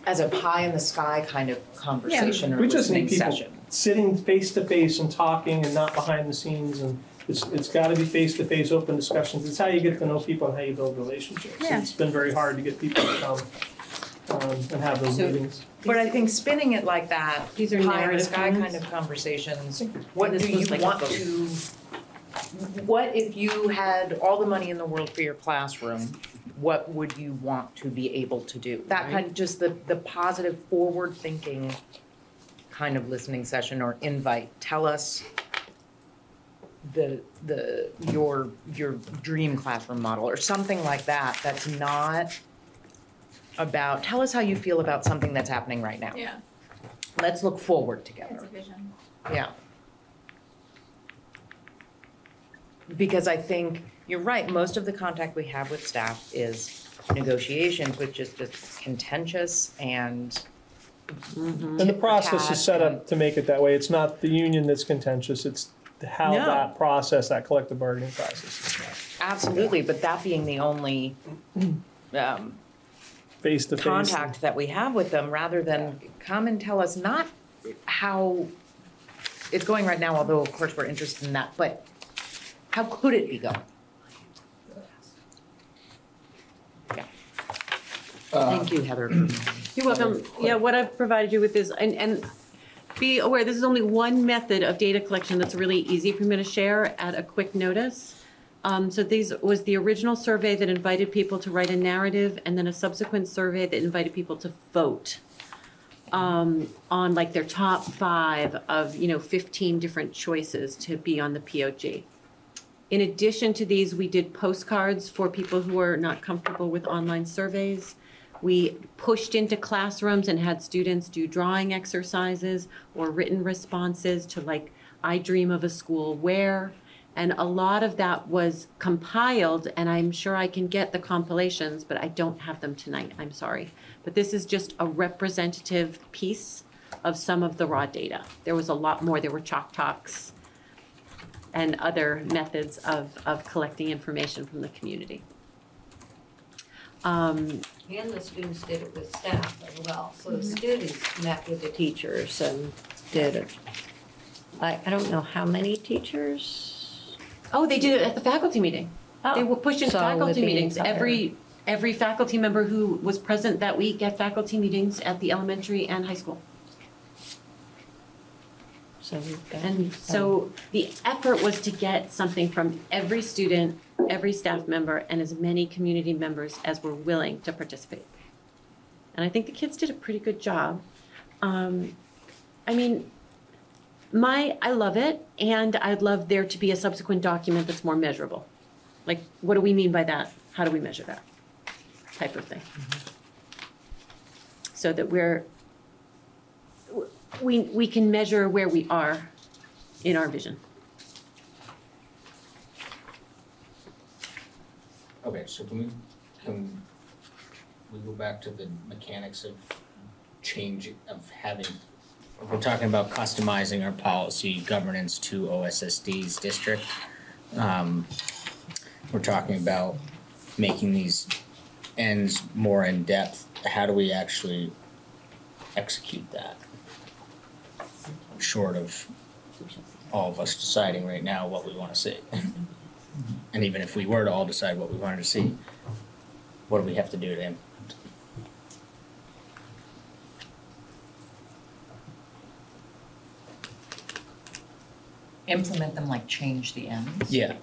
as a pie in the sky kind of conversation or We just listening need people session. sitting face to face and talking and not behind the scenes and it's, it's gotta be face to face, open discussions. It's how you get to know people and how you build relationships. Yeah. It's been very hard to get people to come, um, and have those So- meetings. But I think spinning it like that, These are pie in the sky kind of conversations, what This do you like a want to? What if you had all the money in the world for your classroom, what would you want to be able to do? That kind, of just the, the positive, forward-thinking kind of listening session or invite, tell us the, the, your, your dream classroom model or something like that, that's not about, tell us how you feel about something that's happening right now. Yeah, Let's look forward together. it's together. a vision. Yeah. Because I think, you're right, most of the contact we have with staff is negotiations, which is just contentious and And the process is set up to make it that way. It's not the union that's contentious, it's how No. that process, that collective bargaining process is done. absolutely, but that being the only um, Face to face. contact that we have with them, rather than come and tell us not how it's going right now, although of course we're interested in that, but how could it be going? Yeah. Thank you, Heather. You're welcome. Yeah, what I've provided you with is, and, and be aware, this is only one method of data collection that's really easy for me to share at a quick notice. Um, so these was the original survey that invited people to write a narrative and then a subsequent survey that invited people to vote um, on like their top five of, you know, 15 different choices to be on the POG. In addition to these, we did postcards for people who are not comfortable with online surveys. We pushed into classrooms and had students do drawing exercises or written responses to like, I dream of a school where. And a lot of that was compiled, and I'm sure I can get the compilations, but I don't have them tonight, I'm sorry. But this is just a representative piece of some of the raw data. There was a lot more, there were chalk talks and other methods of, of collecting information from the community. Um, And the students did it with staff as well. So the students met with the teachers and did it. I, I don't know how many teachers? Oh, they did it at the faculty meeting. They were pushed into So faculty meetings. Every, every faculty member who was present that week at faculty meetings at the elementary and high school. So we've got. And so the effort was to get something from every student, every staff member, and as many community members as were willing to participate. And I think the kids did a pretty good job. Um, I mean, my, I love it, and I'd love there to be a subsequent document that's more measurable. Like, what do we mean by that? How do we measure that? Type of thing. So that we're, we, we can measure where we are in our vision. Okay, so can we, can we go back to the mechanics of change, of having, we're talking about customizing our policy governance to OSSD's district. Um, we're talking about making these ends more in-depth. How do we actually execute that? Short of all of us deciding right now what we wanna see. Mm-hmm. And even if we were to all decide what we wanted to see, what do we have to do to implement? Implement them like change the ends. Yeah.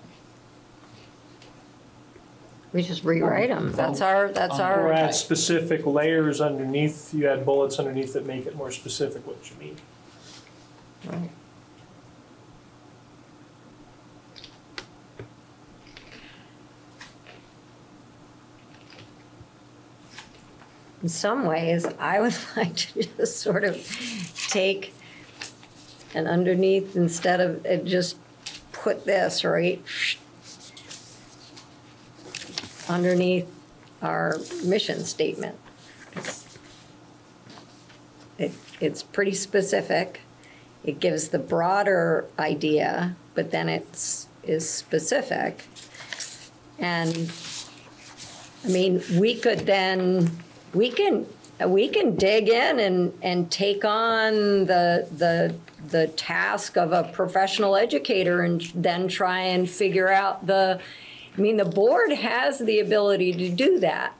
We just rewrite them. That's our, that's Or our, add specific layers underneath, you add bullets underneath that make it more specific what you mean. In some ways, I would like to just sort of take and underneath, instead of, it just put this right underneath our mission statement. It's- It, it's pretty specific. It gives the broader idea, but then it's, is specific. And, I mean, we could then, we can, we can dig in and, and take on the, the, the task of a professional educator and then try and figure out the, I mean, the board has the ability to do that.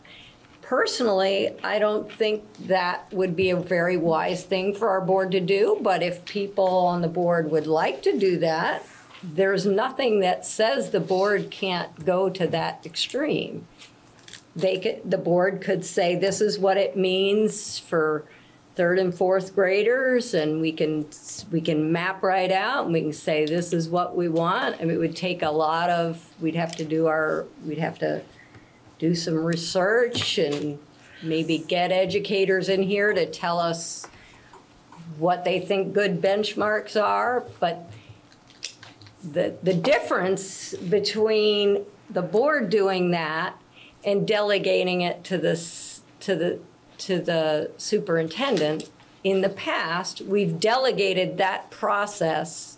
Personally, I don't think that would be a very wise thing for our board to do, but if people on the board would like to do that, there's nothing that says the board can't go to that extreme. They could, the board could say, this is what it means for third and fourth graders and we can, we can map right out and we can say, this is what we want. I mean, it would take a lot of, we'd have to do our, we'd have to do some research and maybe get educators in here to tell us what they think good benchmarks are, but the, the difference between the board doing that and delegating it to this, to the, to the superintendent, in the past, we've delegated that process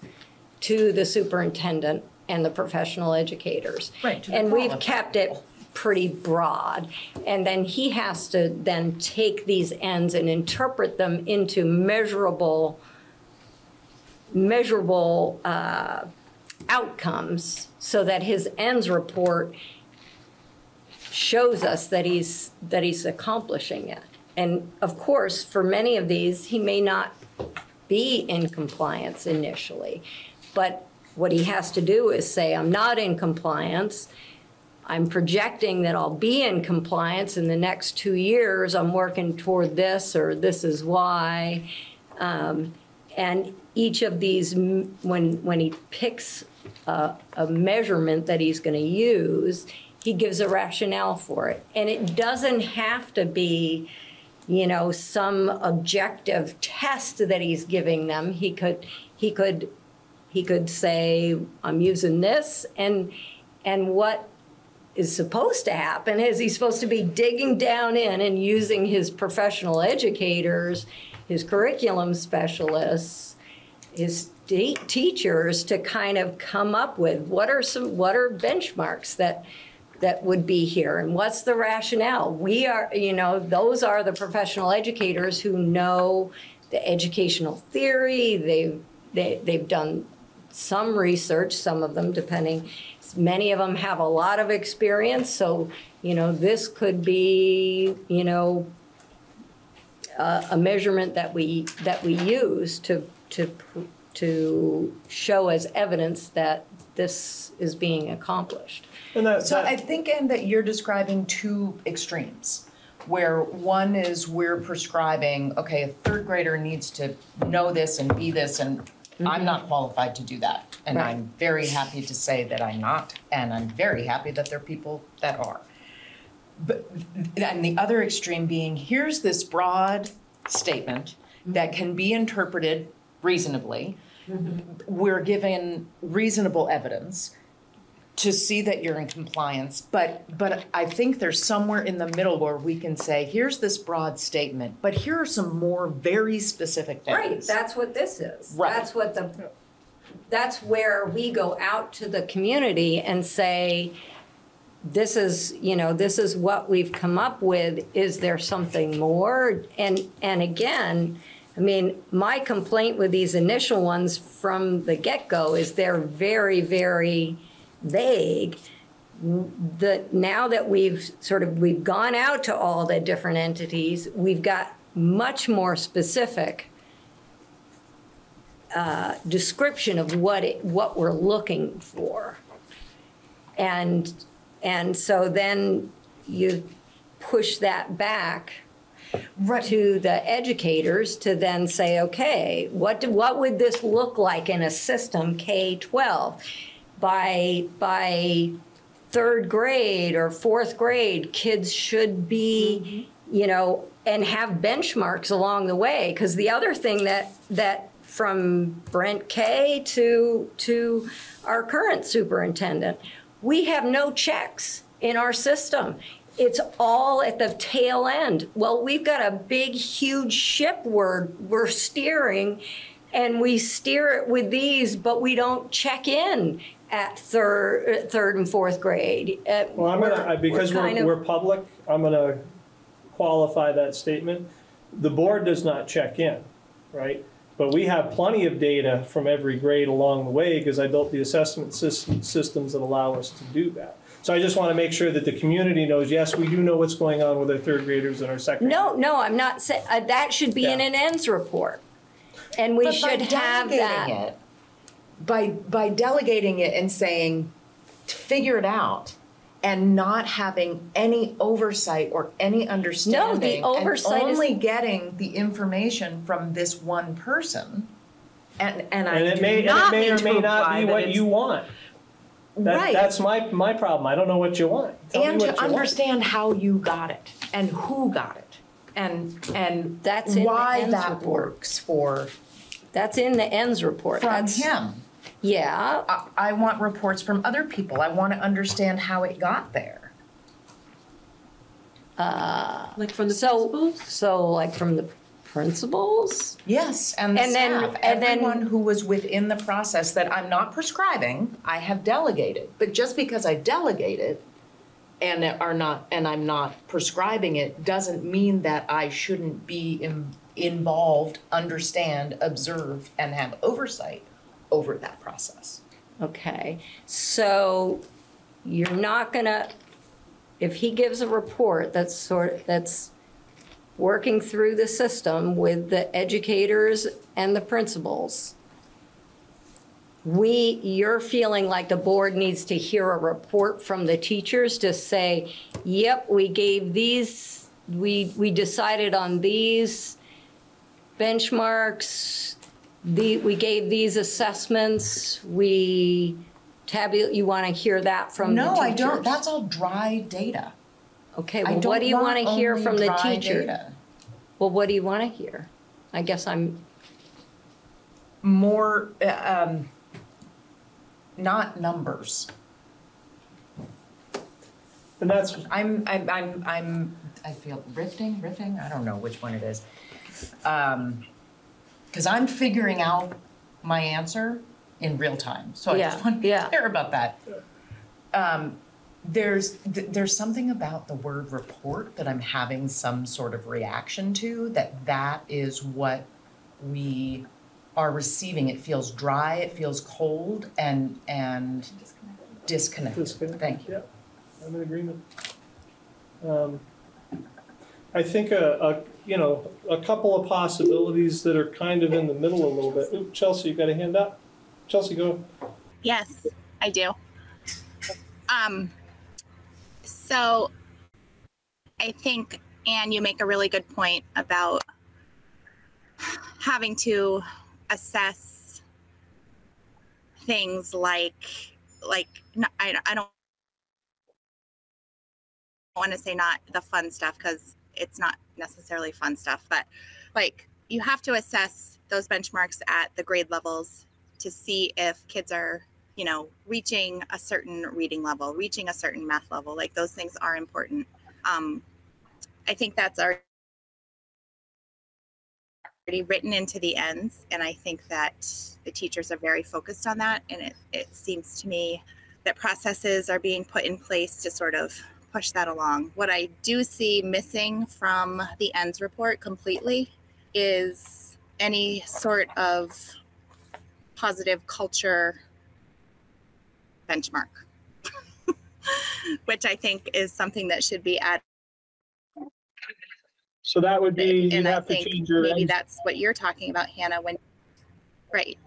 to the superintendent and the professional educators. Right, And we've kept it pretty broad. And then he has to then take these ends and interpret them into measurable, measurable uh, outcomes so that his ends report shows us that he's, that he's accomplishing it. And of course, for many of these, he may not be in compliance initially. But what he has to do is say, I'm not in compliance. I'm projecting that I'll be in compliance in the next two years. I'm working toward this, or this is why. Um, and each of these, when, when he picks a, a measurement that he's going to use, he gives a rationale for it. And it doesn't have to be, you know, some objective test that he's giving them. He could, he could, he could say, I'm using this, and, and what is supposed to happen is he's supposed to be digging down in and using his professional educators, his curriculum specialists, his te- teachers to kind of come up with what are some what are benchmarks that that would be here and what's the rationale? We are you know those are the professional educators who know the educational theory. They've they, they've done some research some of them depending many of them have a lot of experience so you know this could be you know a, a measurement that we that we use to to to show as evidence that this is being accomplished. And that, So that- I think, Anne, that you're describing two extremes, where one is we're prescribing, okay, a third grader needs to know this and be this, and I'm mm-hmm. not qualified to do that. And Right. I'm very happy to say that I'm not, and I'm very happy that there are people that are. But, and the other extreme being, here's this broad statement mm-hmm. that can be interpreted reasonably. Mm-hmm. We're given reasonable evidence to see that you're in compliance, but, but I think there's somewhere in the middle where we can say, here's this broad statement, but here are some more very specific things. Right, that's what this is. Right. That's what the, that's where we go out to the community and say, this is, you know, this is what we've come up with. Is there something more? And, and again, I mean, my complaint with these initial ones from the get-go is they're very, very vague. The, now that we've sort of, we've gone out to all the different entities, we've got much more specific uh, description of what it, what we're looking for. And, and so then you push that back to the educators to then say, okay, what, do- what would this look like in a system K-12? By, by third grade or fourth grade, kids should be, mm-hmm. you know, and have benchmarks along the way. Because the other thing that, that from Brent Kay to, to our current superintendent, we have no checks in our system. It's all at the tail end. Well, we've got a big, huge ship we're, we're steering, and we steer it with these, but we don't check in at third, third and fourth grade. Uh, Well, I'm gonna, I- because kind we're, of- we're public, I'm gonna qualify that statement. The board does not check in, right? But we have plenty of data from every grade along the way, because I built the assessment sys- systems that allow us to do that. So I just wanna make sure that the community knows, yes, we do know what's going on with our third graders and our second. No, no, I'm not saying, uh, that should be in Yeah. an ends report. And we But by should have that. it, By, by delegating it and saying, figure it out, and not having any oversight or any understanding. no the oversight is- And only getting the information from this one person. And, and I And it do may, and it may or may not be what you want. That, Right. that's my, my problem. I don't know what you want. Tell And what to you want. understand how you got it and who got it and, and That's why that report. works for, That's in the ends report. from That's- him. Yeah, I, I want reports from other people. I want to understand how it got there. uh, Like from the So- principals? so like from the principals? Yes, and the And then- staff, and then- everyone who was within the process that I'm not prescribing, I have delegated. But just because I delegate it and are not, and I'm not prescribing it, doesn't mean that I shouldn't be in, involved, understand, observe, and have oversight over that process. Okay, so you're not gonna, if he gives a report that's sort, that's working through the system with the educators and the principals, we, you're feeling like the board needs to hear a report from the teachers to say, yep, we gave these, we, we decided on these benchmarks, the, we gave these assessments, we tabu, you want to hear that from the No. I don't. That's all dry data. Okay, I well, don't what do you want to hear only from the dry teacher? data. Well, what do you want to hear? I guess I'm, More, uh, um, not numbers. And that's, I'm, I'm, I'm, I'm, I feel riffing, riffing, I don't know which one it is. Um, cause I'm figuring out my answer in real time, so I just Yeah, want to be yeah. clear about that. Um, there's, th- there's something about the word report that I'm having some sort of reaction to, that that is what we are receiving. It feels dry, it feels cold and, and disconnected. Disconnected, Thank you. yeah, I'm in agreement. Um, I think a, a, you know, a couple of possibilities that are kind of in the middle a little bit. Ooh, Chelsea, you got a hand up? Chelsea, go. Yes, I do. Um, so I think, Anne, you make a really good point about having to assess things like, like, I, I don't want to say not the fun stuff because it's not necessarily fun stuff, but like you have to assess those benchmarks at the grade levels to see if kids are you know reaching a certain reading level reaching a certain math level like those things are important. Um, i think that's already written into the ends and i think that the teachers are very focused on that and it, it seems to me that processes are being put in place to sort of push that along what i do see missing from the ends report completely is any sort of positive culture benchmark, which I think is something that should be added. So that would be, And I to think change your maybe ends. that's what you're talking about, Hannah, when, right,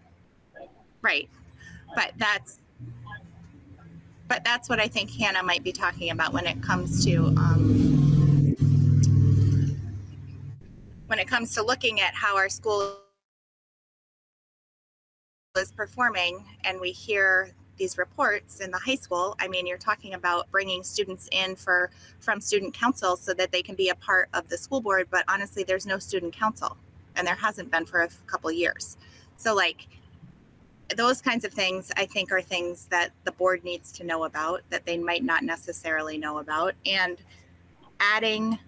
right. But that's, but that's what I think Hannah might be talking about when it comes to, um, when it comes to looking at how our school is performing and we hear these reports in the high school i mean you're talking about bringing students in for from student council so that they can be a part of the school board but honestly there's no student council and there hasn't been for a couple years. So like those kinds of things i think are things that the board needs to know about that they might not necessarily know about and adding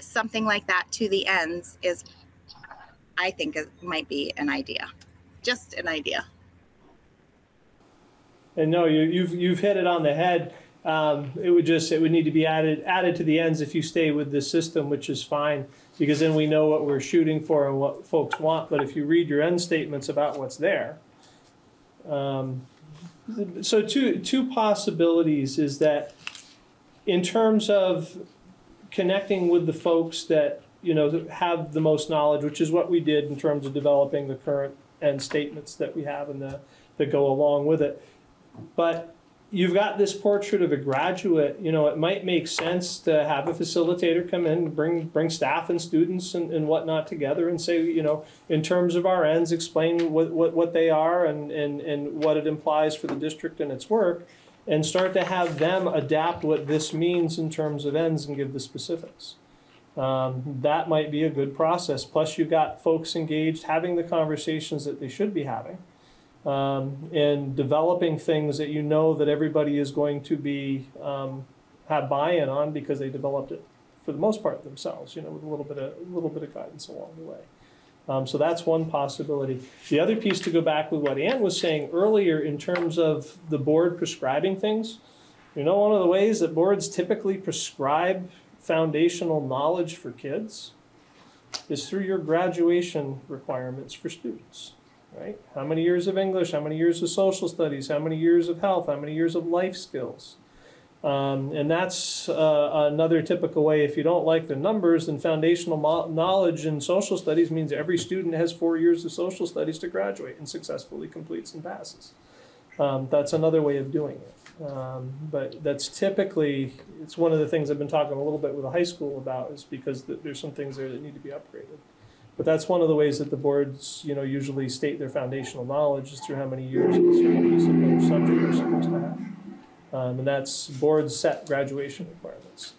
something like that to the ends is i think it might be an idea just an idea And no, you, you've, you've hit it on the head. Um, it would just, it would need to be added, added to the ends if you stay with the system, which is fine. Because then we know what we're shooting for and what folks want. But if you read your end statements about what's there. Um, so two, two possibilities is that in terms of connecting with the folks that, you know, have the most knowledge, which is what we did in terms of developing the current end statements that we have and the, that go along with it. But you've got this portrait of a graduate, you know, it might make sense to have a facilitator come in, bring, bring staff and students and, and whatnot together and say, you know, in terms of our ends, explain what, what, what they are and, and, and what it implies for the district and its work. And start to have them adapt what this means in terms of ends and give the specifics. Um, that might be a good process. Plus, you've got folks engaged having the conversations that they should be having um, and developing things that you know that everybody is going to be um, have buy-in on because they developed it for the most part themselves. You know, with a little bit of a little bit of guidance along the way. Um, so that's one possibility. The other piece to go back with what Ann was saying earlier in terms of the board prescribing things. You know, one of the ways that boards typically prescribe foundational knowledge for kids is through your graduation requirements for students right? How many years of English? How many years of social studies? How many years of health? How many years of life skills? Um, and that's uh, another typical way. If you don't like the numbers, then foundational knowledge in social studies means every student has four years of social studies to graduate and successfully completes and passes. Um, that's another way of doing it. Um, but that's typically, it's one of the things I've been talking a little bit with the high school about is because th- there's some things there that need to be upgraded. But that's one of the ways that the boards, you know, usually state their foundational knowledge is through how many years of a certain piece of their subject they're supposed to have. Um, and that's board set graduation requirements.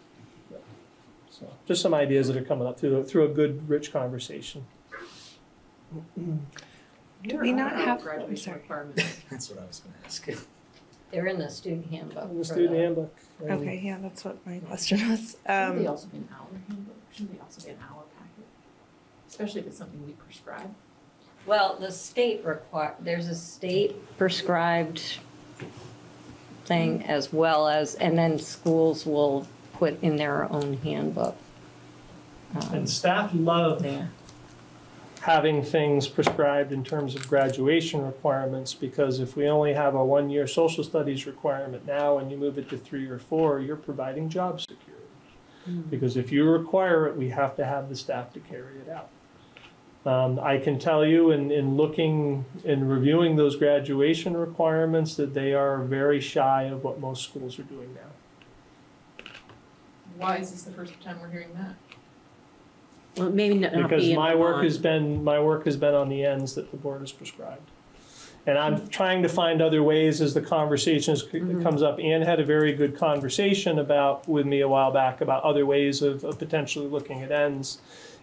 Yeah. So just some ideas that are coming up through, through a good, rich conversation. Do we not have- graduation requirements? That's what I was gonna ask. They're in the student handbook. In the for student handbook. and- Okay, yeah, that's what my question was. Shouldn't they Um, also be an our handbook? Shouldn't they also be an our packet? Especially if it's something we prescribe. Well, the state require, there's a state prescribed thing as well as, and then schools will put in their own handbook. Um, And staff love There. having things prescribed in terms of graduation requirements, because if we only have a one-year social studies requirement now and you move it to three or four, you're providing job security. Because if you require it, we have to have the staff to carry it out. Um, I can tell you in, in looking and reviewing those graduation requirements, that they are very shy of what most schools are doing now. Why is this the first time we're hearing that? Well, maybe not not Because be my work Vermont. has been, my work has been on the ends that the board has prescribed. And I'm trying to find other ways as the conversations c- comes up. Anne had a very good conversation about, with me a while back, about other ways of, of potentially looking at ends.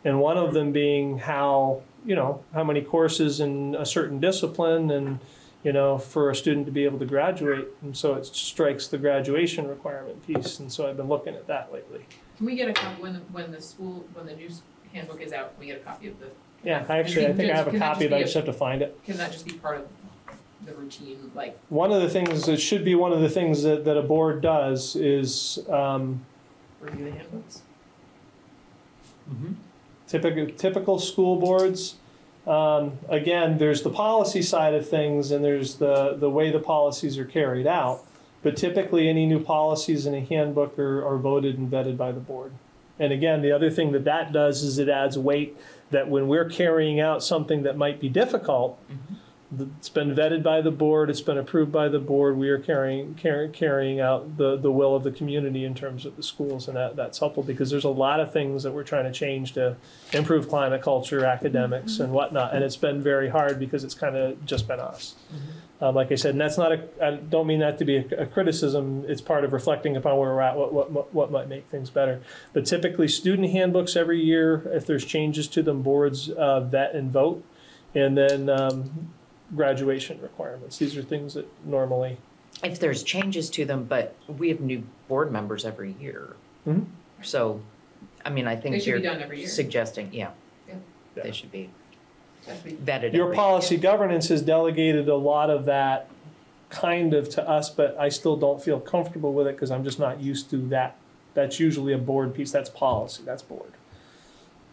And one of them being how, you know, how many courses in a certain discipline and, you know, for a student to be able to graduate. And so it strikes the graduation requirement piece. And so I've been looking at that lately. Can we get a copy, when, the when the school, when the new handbook is out, can we get a copy of the, Yeah, I actually, I think I have a copy, but I just have to find it. can that just be part of the routine, like, One of the things, that should be one of the things that, that a board does is, um, review the handbooks? Typical, typical school boards. Um, again, there's the policy side of things and there's the, the way the policies are carried out. But typically, any new policies in a handbook are, are voted and vetted by the board. And again, the other thing that that does is it adds weight that when we're carrying out something that might be difficult, it's been vetted by the board, it's been approved by the board, we are carrying, carrying, carrying out the, the will of the community in terms of the schools, and that, that's helpful, because there's a lot of things that we're trying to change to improve climate culture, academics, and whatnot, and it's been very hard because it's kind of just been us. Um, like I said, and that's not a, I don't mean that to be a, a criticism, it's part of reflecting upon where we're at, what, what, what might make things better. But typically, student handbooks every year, if there's changes to them, boards uh, vet and vote. And then um, graduation requirements. These are things that normally, If there's changes to them, but we have new board members every year. Mhm. So, I mean, I They think should be you're done every year. suggesting, yeah. Yeah. They should be That should be- vetted your every- policy governance has delegated a lot of that kind of to us, but I still don't feel comfortable with it because I'm just not used to that. That's usually a board piece. That's policy. That's board.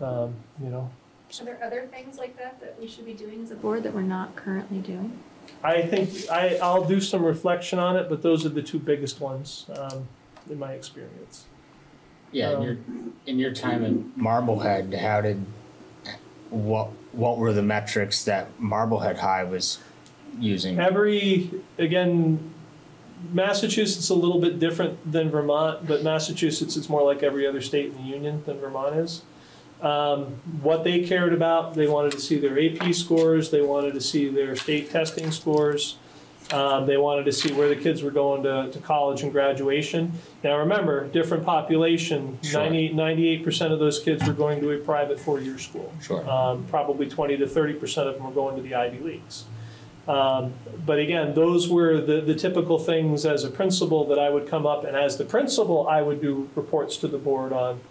Um, you know, Are there other things like that that we should be doing as a board that we're not currently doing? I think I, I'll do some reflection on it, but those are the two biggest ones um, in my experience. Yeah, in Um, your in your time at Marblehead, how did what what were the metrics that Marblehead High was using? Every, again, Massachusetts is a little bit different than Vermont, but Massachusetts is more like every other state in the union than Vermont is. Um, what they cared about, they wanted to see their AP scores, they wanted to see their state testing scores. Um, they wanted to see where the kids were going to, to college and graduation. Now remember, different population, Sure. 98% of those kids were going to a private four-year school. Sure. Um, probably 20 to 30% of them were going to the Ivy Leagues. Um, but again, those were the, the typical things as a principal that I would come up, and as the principal, I would do reports to the board on,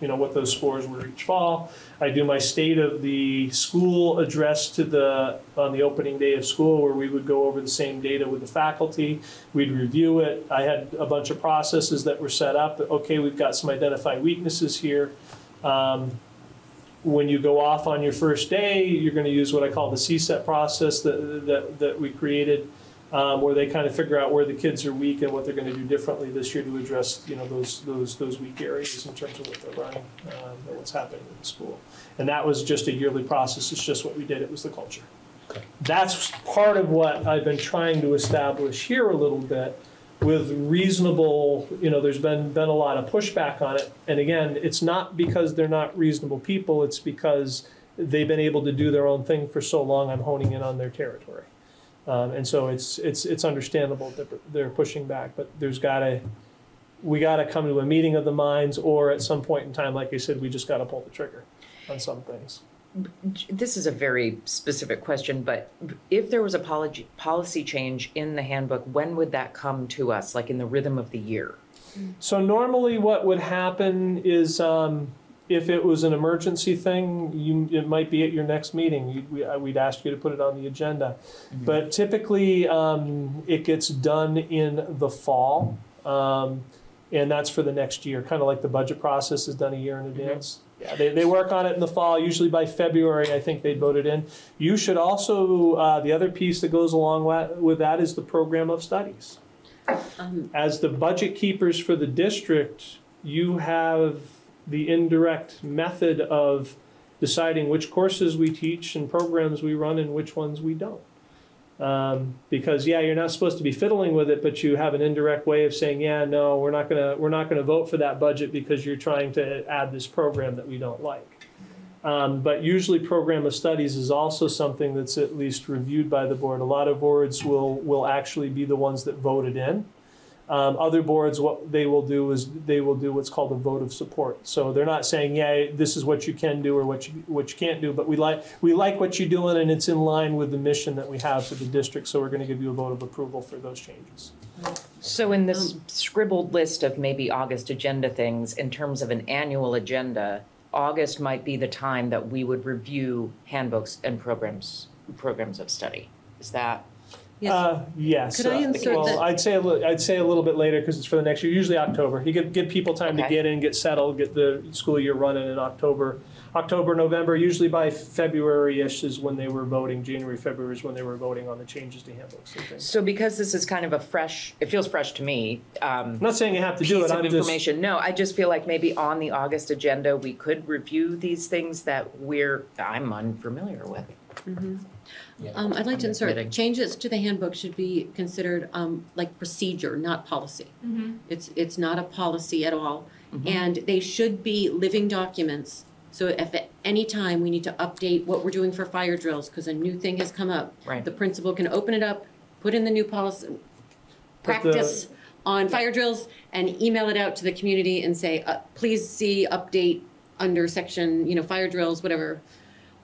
you know, what those scores were each fall. I do my state of the school address to the, on the opening day of school, where we would go over the same data with the faculty. We'd review it. I had a bunch of processes that were set up, okay, we've got some identified weaknesses here. Um, when you go off on your first day, you're going to use what I call the CSET process that, that, that we created, um, where they kind of figure out where the kids are weak and what they're going to do differently this year to address, you know, those, those, those weak areas in terms of what they're learning um, and what's happening in the school. And that was just a yearly process. It's just what we did. It was the culture. Okay. That's part of what I've been trying to establish here a little bit with reasonable, you know, there's been, been a lot of pushback on it. And again, it's not because they're not reasonable people, it's because they've been able to do their own thing for so long, I'm honing in on their territory. Um, and so it's, it's, it's understandable that they're pushing back, but there's gotta, we gotta come to a meeting of the minds, or at some point in time, like I said, we just gotta pull the trigger on some things. This is a very specific question, but if there was a policy, policy change in the handbook, when would that come to us, like in the rhythm of the year? So normally what would happen is, um, if it was an emergency thing, you, it might be at your next meeting. You, we, uh, we'd ask you to put it on the agenda. But typically, um, it gets done in the fall. Um, and that's for the next year, kind of like the budget process is done a year in advance. Yeah, they, they work on it in the fall, usually by February, I think they'd vote it in. You should also, uh, the other piece that goes along with that is the program of studies. Um, As the budget keepers for the district, you have the indirect method of deciding which courses we teach and programs we run and which ones we don't. Um, because yeah, you're not supposed to be fiddling with it, but you have an indirect way of saying, yeah, no, we're not gonna we're not gonna vote for that budget because you're trying to add this program that we don't like. Um, but usually, program of studies is also something that's at least reviewed by the board. A lot of boards will will actually be the ones that voted in. Um, other boards, what they will do is they will do what's called a vote of support. So they're not saying, yeah, this is what you can do or what you what you can't do, but we like we like what you're doing and it's in line with the mission that we have for the district. So we're going to give you a vote of approval for those changes. So in this scribbled list of maybe August agenda things, in terms of an annual agenda, August might be the time that we would review handbooks and programs, programs of study. Is that? Yes. Uh, yes. Could I Uh, insert well, that- I'd say a li- I'd say a little bit later because it's for the next year. Usually October. You give give people time to Okay. get in, get settled, get the school year running in October. October, November. Usually by February-ish is when they were voting. January, February is when they were voting on the changes to handbooks and things. So because this is kind of a fresh, it feels fresh to me. Um, I'm not saying you have to do piece it. of I'm just information. No, I just feel like maybe on the August agenda, we could review these things that we're, I'm unfamiliar with. Um, I'd like to insert, admitting. changes to the handbook should be considered, um, like procedure, not policy. It's, it's not a policy at all. Mm-hmm. And they should be living documents. So if at any time we need to update what we're doing for fire drills, because a new thing has come up. Right. The principal can open it up, put in the new policy, But the- practice on fire drills and email it out to the community and say, uh, please see update under section, you know, fire drills, whatever.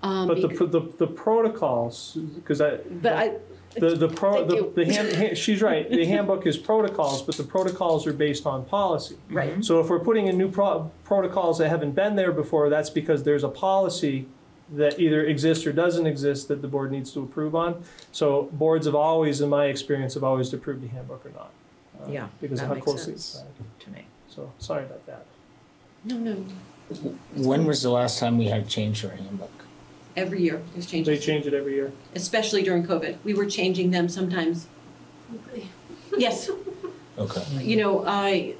Um, But the, the, the protocols, because I. But I, The, the pro, the, the hand, hand- she's right, the handbook is protocols, but the protocols are based on policy. Right. So if we're putting in new pro- protocols that haven't been there before, that's because there's a policy that either exists or doesn't exist that the board needs to approve on. So boards have always, in my experience, have always approved the handbook or not. uh, Yeah, Because of how makes closely it's sense. tied. To me. So, sorry about that. no, no, When was the last time we had changed our handbook? Every year there's They change it every year. especially during COVID. We were changing them sometimes. Yes, Okay. you know, I,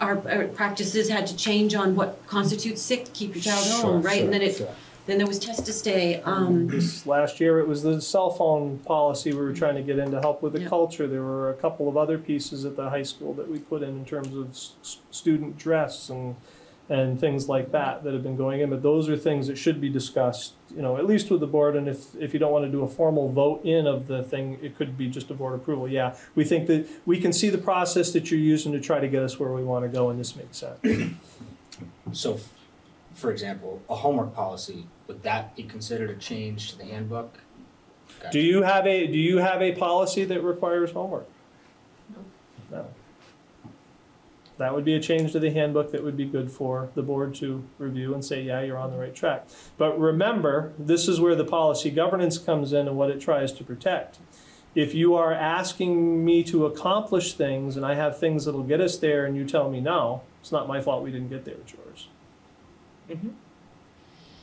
our, our practices had to change on what constitutes sick to keep your child Sure, home, right? And sure, then it, sure. Then there was test to stay, um, This last year, it was the cell phone policy we were trying to get in to help with the Yeah. culture. There were a couple of other pieces at the high school that we put in in terms of s- s- student dress and, and things like that that have been going in. But those are things that should be discussed, you know, at least with the board. And if, if you don't want to do a formal vote in of the thing, it could be just a board approval. Yeah, we think that we can see the process that you're using to try to get us where we want to go, and this makes sense. So, for example, a homework policy, would that be considered a change to the handbook? Do you have a, do you have a policy that requires homework? No. That would be a change to the handbook that would be good for the board to review and say, yeah, you're on the right track. But remember, this is where the policy governance comes in and what it tries to protect. If you are asking me to accomplish things and I have things that'll get us there and you tell me no, it's not my fault we didn't get there, it's yours. Mm-hmm.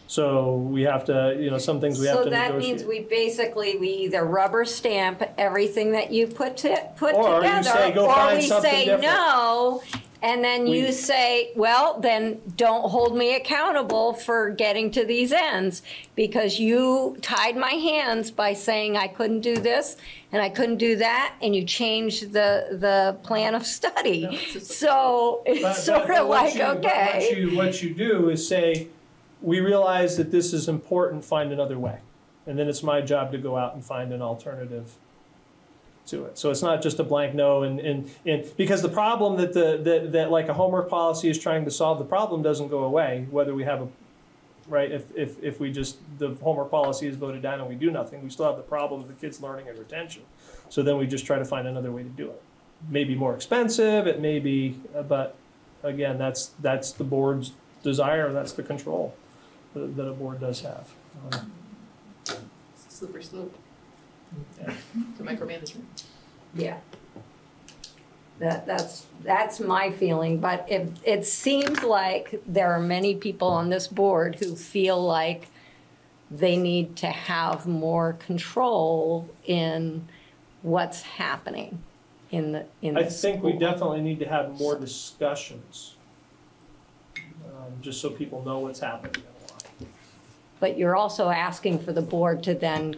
So we have to, you know, some things we have to So that negotiate. means we basically, we either rubber stamp everything that you put to, put Or you together, say, "Go or find we something say different." no, and then We- you say, well, then don't hold me accountable for getting to these ends, because you tied my hands by saying I couldn't do this and I couldn't do that, and you changed the, the plan of study. So it's but- sort but of what like, you- okay. What you, what you do is say, we realize that this is important, find another way. And then it's my job to go out and find an alternative to it. So it's not just a blank no and, and, and, because the problem that the, that, that like a homework policy is trying to solve, the problem doesn't go away, whether we have a, right, if, if, if we just, the homework policy is voted down and we do nothing, we still have the problem of the kids learning and retention. So then we just try to find another way to do it. Maybe more expensive, it may be, uh, but again, that's, that's the board's desire, that's the control that, that a board does have. Um, Slippery slope yeah. to micromanagement. Yeah. That, that's, that's my feeling, but it, it seems like there are many people on this board who feel like they need to have more control in what's happening in the, in the I think we definitely need to have more discussions, um, just so people know what's happening. But you're also asking for the board to then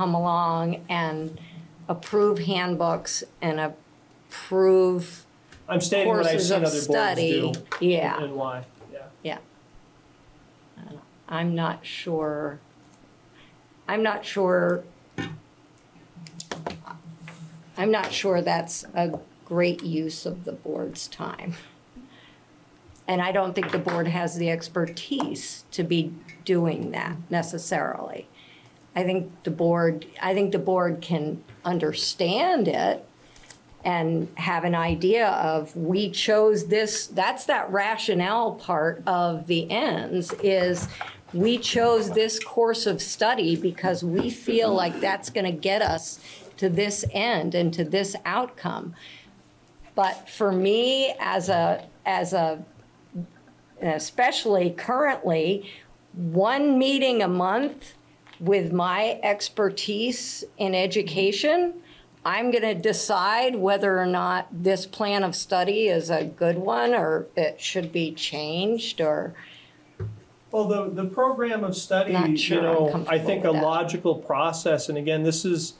come along and approve handbooks and approve I'm stating what I've courses seen of other boards study. do. Yeah. And why, yeah. I'm not sure, I'm not sure, I'm not sure that's a great use of the board's time. And I don't think the board has the expertise to be doing that necessarily. I think the board, I think the board can understand it and have an idea of, we chose this, that's that rationale part of the ends, is we chose this course of study because we feel like that's gonna get us to this end and to this outcome. But for me, as a, as a, especially currently, one meeting a month with my expertise in education, I'm going to decide whether or not this plan of study is a good one or it should be changed or, Well, the, the program of study, Not you know, I think a that. logical process, and again, this is,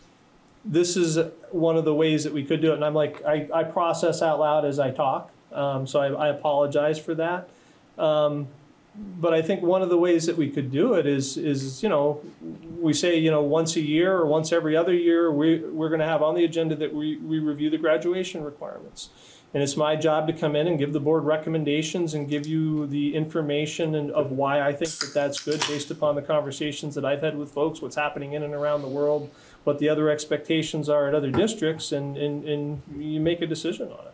this is one of the ways that we could do it, and I'm like, I, I process out loud as I talk, um, so I, I apologize for that. Um, but I think one of the ways that we could do it is, is, you know, we say, you know, once a year or once every other year, we, we're gonna have on the agenda that we, we review the graduation requirements. And it's my job to come in and give the board recommendations and give you the information and of why I think that that's good based upon the conversations that I've had with folks, what's happening in and around the world, what the other expectations are at other districts, and, and, and you make a decision on it.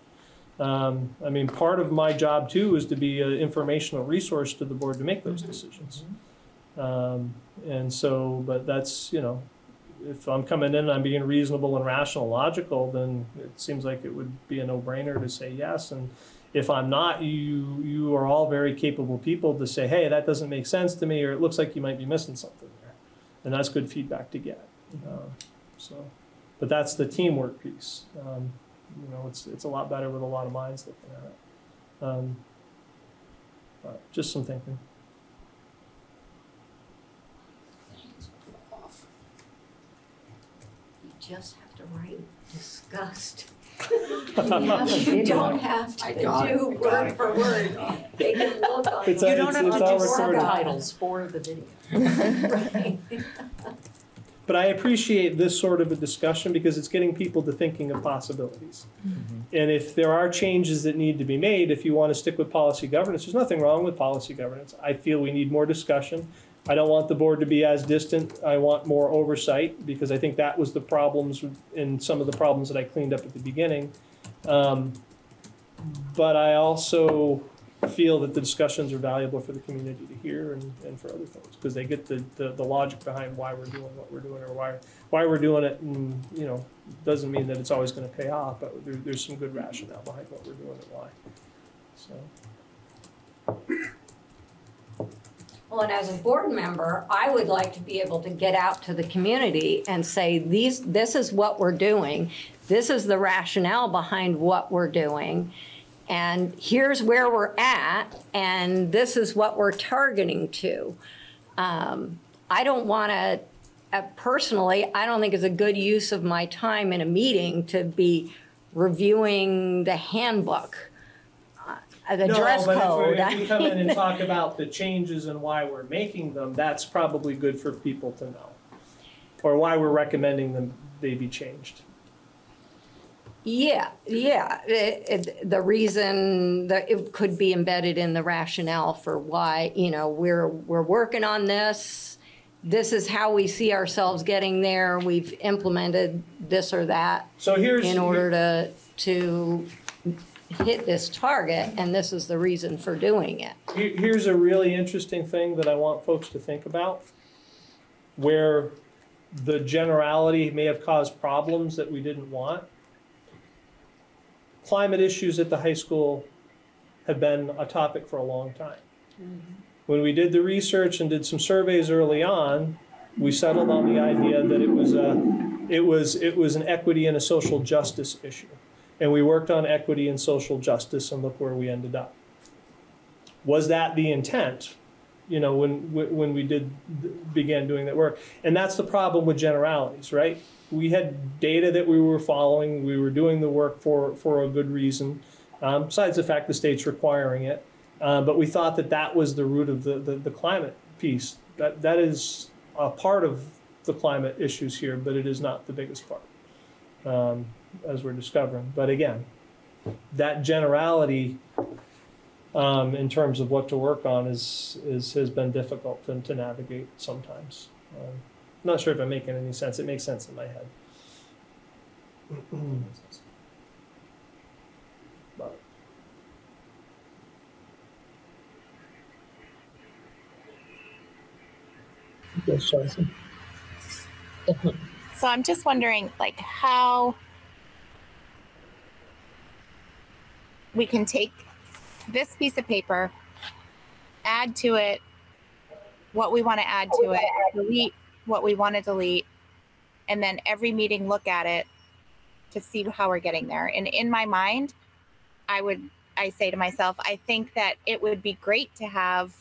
Um, I mean, part of my job too is to be an informational resource to the board to make those decisions. Um, and so, but that's, you know, if I'm coming in and I'm being reasonable and rational, logical, then it seems like it would be a no-brainer to say yes. And if I'm not, you, you are all very capable people to say, hey, that doesn't make sense to me, or it looks like you might be missing something there. And that's good feedback to get. Um, so, but that's the teamwork piece. Um, you know, it's it's a lot better with a lot of minds looking at it. Um, but just some thinking. You just have to write disgust. you don't have to do it. word for word. They can look on. It's you don't it's, have it's to do subtitles for the video. But I appreciate this sort of a discussion because it's getting people to thinking of possibilities. And if there are changes that need to be made, if you want to stick with policy governance, there's nothing wrong with policy governance. I feel we need more discussion. I don't want the board to be as distant. I want more oversight because I think that was the problems in some of the problems that I cleaned up at the beginning. Um, But I also feel that the discussions are valuable for the community to hear and, and for other folks, because they get the, the, the logic behind why we're doing what we're doing or why, why we're doing it, and, you know, doesn't mean that it's always gonna pay off, but there, there's some good rationale behind what we're doing and why, so. Well, and as a board member, I would like to be able to get out to the community and say, these, this is what we're doing. This is the rationale behind what we're doing. And here's where we're at, and this is what we're targeting to. Um, I don't want to, uh, personally, I don't think it's a good use of my time in a meeting to be reviewing the handbook, uh, the dress No, code. but if we- if we come in and talk about the changes and why we're making them, that's probably good for people to know. Or why we're recommending them, they be changed. Yeah, yeah. It- it- The reason that it could be embedded in the rationale for why, you know, we're, we're working on this. This is how we see ourselves getting there. We've implemented this or that So here's. in order to, to hit this target, and this is the reason for doing it. Here's a really interesting thing that I want folks to think about, where the generality may have caused problems that we didn't want. Climate issues at the high school have been a topic for a long time. Mm-hmm. When we did the research and did some surveys early on, we settled on the idea that it was a, it was, it was an equity and a social justice issue. And we worked on equity and social justice, and look where we ended up was that the intent you know when when we did began doing that work and that's the problem with generalities right we had data that we were following we were doing the work for for a good reason um, besides the fact the state's requiring it. Uh, but we thought that that was the root of the, the, the climate piece. That that is a part of the climate issues here but it is not the biggest part um, as we're discovering. But again that generality um, in terms of what to work on is, is has been difficult to, to navigate sometimes. Um, not sure if I'm making any sense. It makes sense in my head. So I'm just wondering, like, how we can take this piece of paper, add to it what we want to add to it, delete what we want to delete, and then every meeting look at it to see how we're getting there. And in my mind, I would, I say to myself, I think that it would be great to have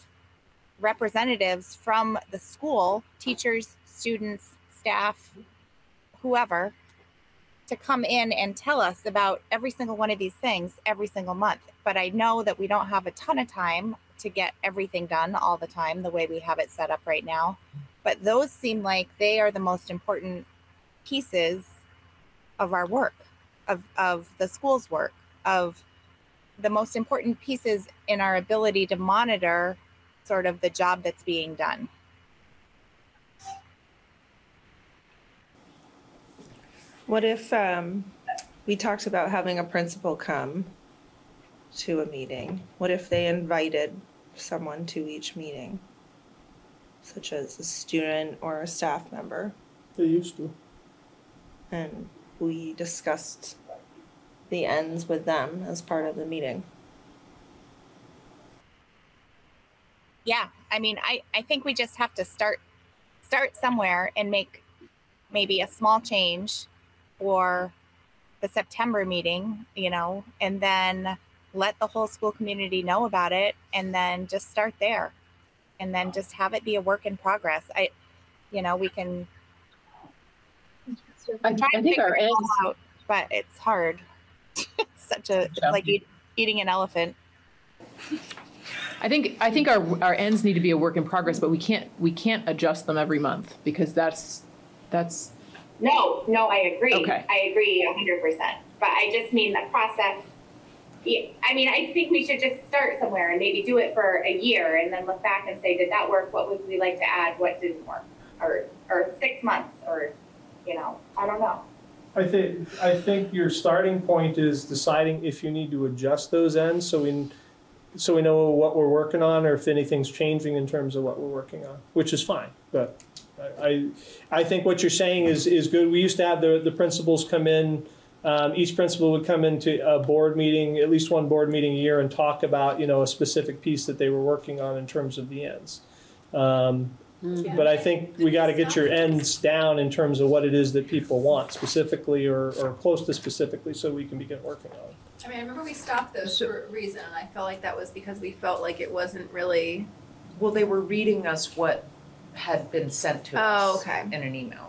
representatives from the school, teachers, students, staff, whoever, to come in and tell us about every single one of these things every single month. But I know that we don't have a ton of time to get everything done all the time the way we have it set up right now. But those seem like they are the most important pieces of our work, of, of the school's work, of the most important pieces in our ability to monitor sort of the job that's being done. What if um, we talked about having a principal come to a meeting? What if they invited someone to each meeting, such as a student or a staff member, They used to. and we discussed the ends with them as part of the meeting? yeah i mean i i think we just have to start start somewhere and make maybe a small change for the september meeting you know and then let the whole school community know about it and then just start there and then just have it be a work in progress i you know we can I, I think our ends. out, but it's hard. it's such a it's like eat, eating an elephant. I think, I think our, our ends need to be a work in progress, but we can't, we can't adjust them every month because that's, that's, No, no, I agree. Okay. I agree hundred percent. But I just mean the process. Yeah, I mean, I think we should just start somewhere and maybe do it for a year and then look back and say, did that work? What would we like to add? What didn't work? Or, or six months or, you know, I don't know. I think, I think your starting point is deciding if you need to adjust those ends, so we, so we know what we're working on, or if anything's changing in terms of what we're working on, which is fine, but I, I think what you're saying is, is good. We used to have the, the principals come in, um, each principal would come into a board meeting, at least one board meeting a year, and talk about, you know, a specific piece that they were working on in terms of the ends. Um, But I think we gotta get your ends down in terms of what it is that people want specifically or, or close to specifically, so we can begin working on it. I mean, I remember we stopped those for a reason, and I felt like that was because we felt like it wasn't really. Well, they were reading us what had been sent to Oh, us okay. in an email.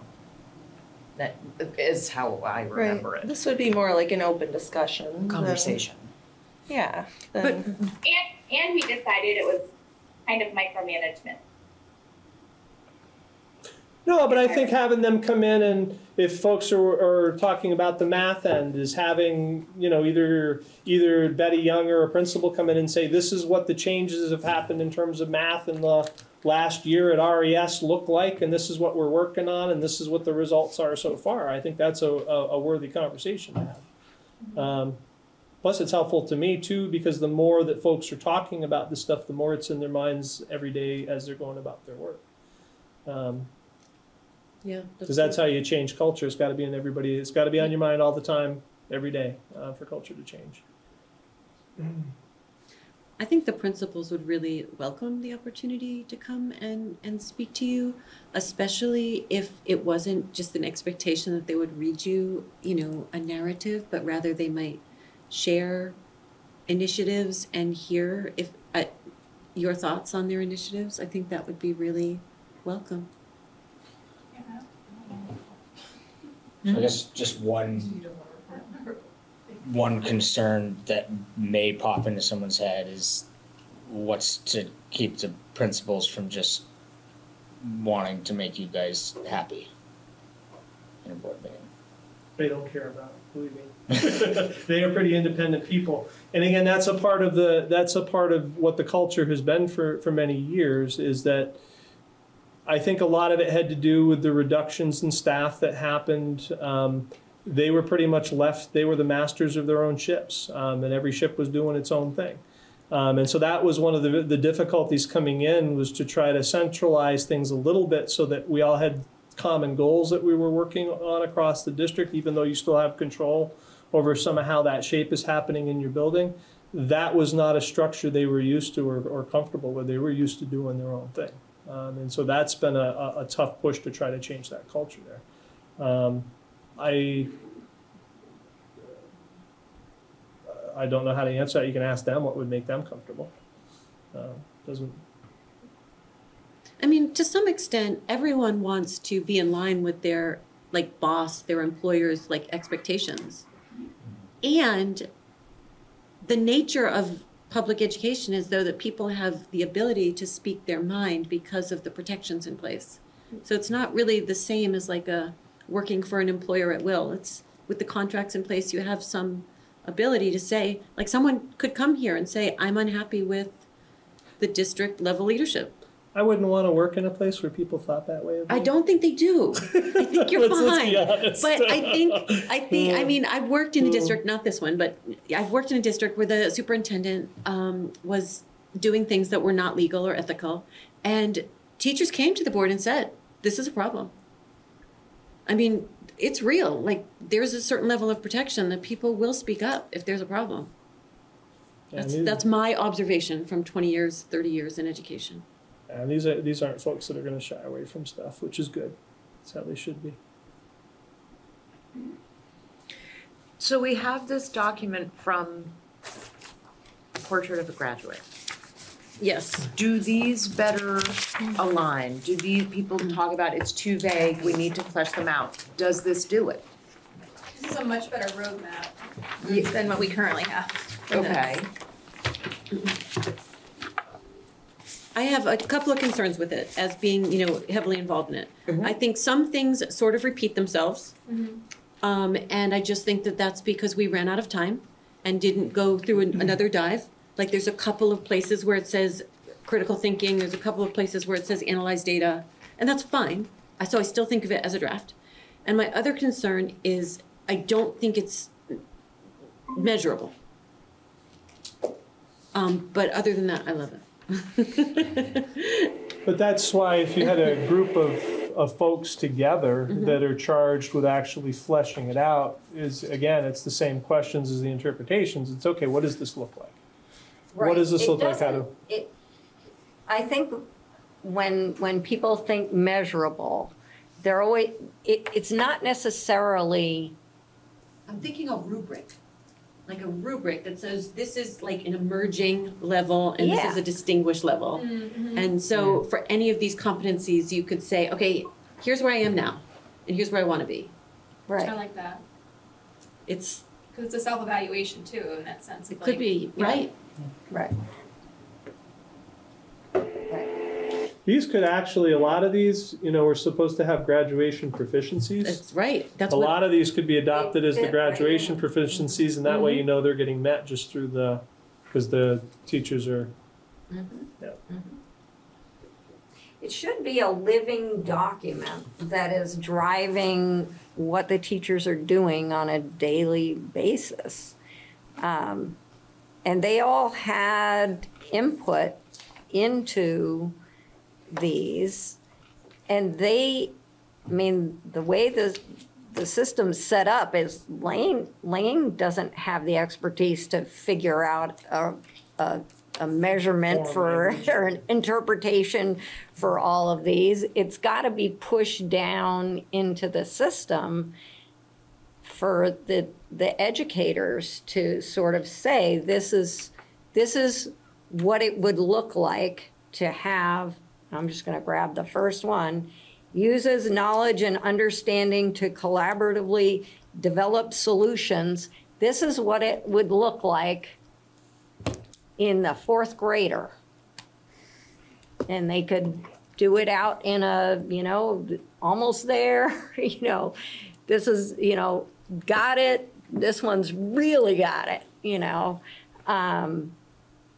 That is how I remember it. This would be more like an open discussion. than- Conversation. Yeah. But And, and we decided it was kind of micromanagement. No, but I think having them come in and if folks are, are talking about the math end is having, you know, either, either Betty Young or a principal come in and say, this is what the changes have happened in terms of math in the last year at RES look like, and this is what we're working on, and this is what the results are so far. I think that's a, a, a worthy conversation to have. Um, plus, it's helpful to me too, because the more that folks are talking about this stuff, the more it's in their minds every day as they're going about their work. Um, Yeah. because that's how you change culture. It's got to be in everybody. It's got to be on your mind all the time, every day, uh, for culture to change. I think the principals would really welcome the opportunity to come and, and speak to you, especially if it wasn't just an expectation that they would read you, you know, a narrative, but rather they might share initiatives and hear if uh, your thoughts on their initiatives. I think that would be really welcome. So I guess just one one concern that may pop into someone's head is what's to keep the principals from just wanting to make you guys happy in a board meeting. They don't care about it, believe me. they are pretty independent people. And again, that's a part of the that's a part of what the culture has been for, for many years is that I think a lot of it had to do with the reductions in staff that happened. Um, they were pretty much left, they were the masters of their own ships, um, and every ship was doing its own thing. Um, and so that was one of the, the difficulties coming in was to try to centralize things a little bit so that we all had common goals that we were working on across the district, even though you still have control over some of how that shape is happening in your building. That was not a structure they were used to or, or comfortable with. They were used to doing their own thing. Um, and so that's been a, a, tough push to try to change that culture there. Um, I I don't know how to answer that. You can ask them what would make them comfortable. Uh, doesn't I mean, to some extent, everyone wants to be in line with their like boss, their employer's like expectations. And the nature of public education is though that people have the ability to speak their mind because of the protections in place. So it's not really the same as like a working for an employer at will. It's with the contracts in place, you have some ability to say, like someone could come here and say, I'm unhappy with the district level leadership. I wouldn't want to work in a place where people thought that way. I don't think they do. I think you're Let's- let's be fine. But I think, I think, I mean, I've worked in a district, not this one, but I've worked in a district where the superintendent um, was doing things that were not legal or ethical. And teachers came to the board and said, this is a problem. I mean, it's real. Like, there's a certain level of protection that people will speak up if there's a problem. Yeah, That's, and that's my observation from 20 years, 30 years in education. And these are these aren't folks that are going to shy away from stuff, which is good. That's how they should be. So we have this document from Portrait of a Graduate. Yes. Do these better align? Do these people talk about it's too vague, we need to flesh them out? Does this do it? This is a much better roadmap than what we currently have. Okay. I have a couple of concerns with it as being, you know, heavily involved in it. I think some things sort of repeat themselves. Um, and I just think that that's because we ran out of time and didn't go through an- another dive. Like there's a couple of places where it says critical thinking, there's a couple of places where it says analyze data, and that's fine. I, so I still think of it as a draft. And my other concern is I don't think it's measurable. Um, but other than that, I love it. But that's why if you had a group of, of folks together Mm-hmm. that are charged with actually fleshing it out, is, again, it's the same questions as the interpretations. It's, okay, what does this look like? What does this It look like? How it- I think when, when people think measurable, they're always, it, it's not necessarily, I'm thinking of rubric, like a rubric that says this is like an emerging level and this is a distinguished level. Mm-hmm. And so for any of these competencies, you could say, okay, here's where I am now, and here's where I want to be. Right. I like that, It's, because it's a self-evaluation too, in that sense. it of could like- be, yeah. Right? right. these could actually, a lot of these, you know, we're supposed to have graduation proficiencies. That's right, that's A what. lot of these could be adopted as the fit right graduation proficiencies, and that way mm-hmm. you know they're getting met just through the, because the teachers are, mm-hmm. Mm-hmm. It should be a living document that is driving what the teachers are doing on a daily basis. Um, And they all had input into these. And they, I mean, the way the, the system's set up is Layne, Layne doesn't have the expertise to figure out a, a, a measurement for, or an interpretation for all of these. It's gotta be pushed down into the system for the, the educators to sort of say, this is, this is what it would look like to have, I'm just gonna grab the first one, uses knowledge and understanding to collaboratively develop solutions. This is what it would look like in the fourth grader. And they could do it out in a, you know, almost there, you know, this is, you know, got it, this one's really got it, you know. Um,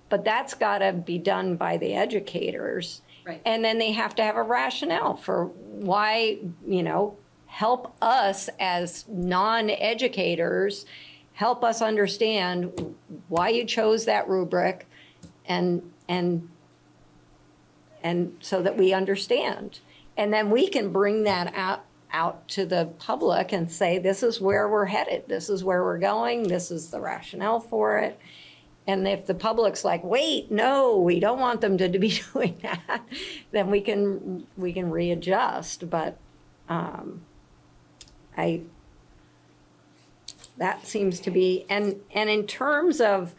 but that's gotta be done by the educators. Right. And then they have to have a rationale for why, you know, help us as non-educators, help us understand why you chose that rubric and, and, and so that we understand. And then we can bring that out, out to the public and say, this is where we're headed, this is where we're going, this is the rationale for it. And if the public's like, wait, no, we don't want them to be doing that, then we can, we can readjust, but, um, I, that seems to be, and, and in terms of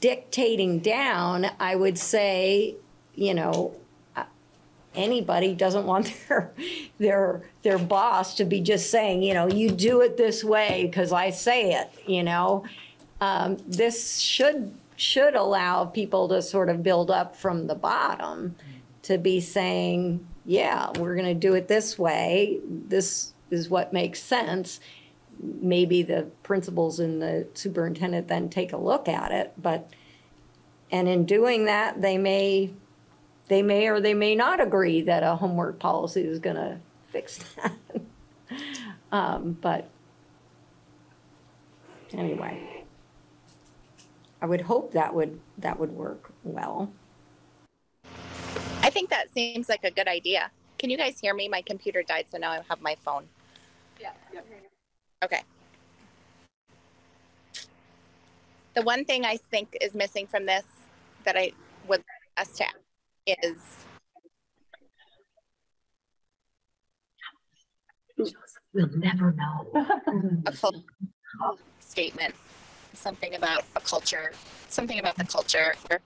dictating down, I would say, you know, anybody doesn't want their, their, their boss to be just saying, you know, you do it this way because I say it, you know? Um, this should, should allow people to sort of build up from the bottom to be saying, yeah, we're gonna do it this way, this is what makes sense. Maybe the principals and the superintendent then take a look at it, but, and in doing that, they may, they may or they may not agree that a homework policy is gonna fix that. Um, but anyway. I would hope that would, that would work well. I think that seems like a good idea. Can you guys hear me? My computer died, so now I have my phone. Yeah. Okay. The one thing I think is missing from this that I would like us to add is We'll never know. a full statement, something about a culture, something about the culture. Well,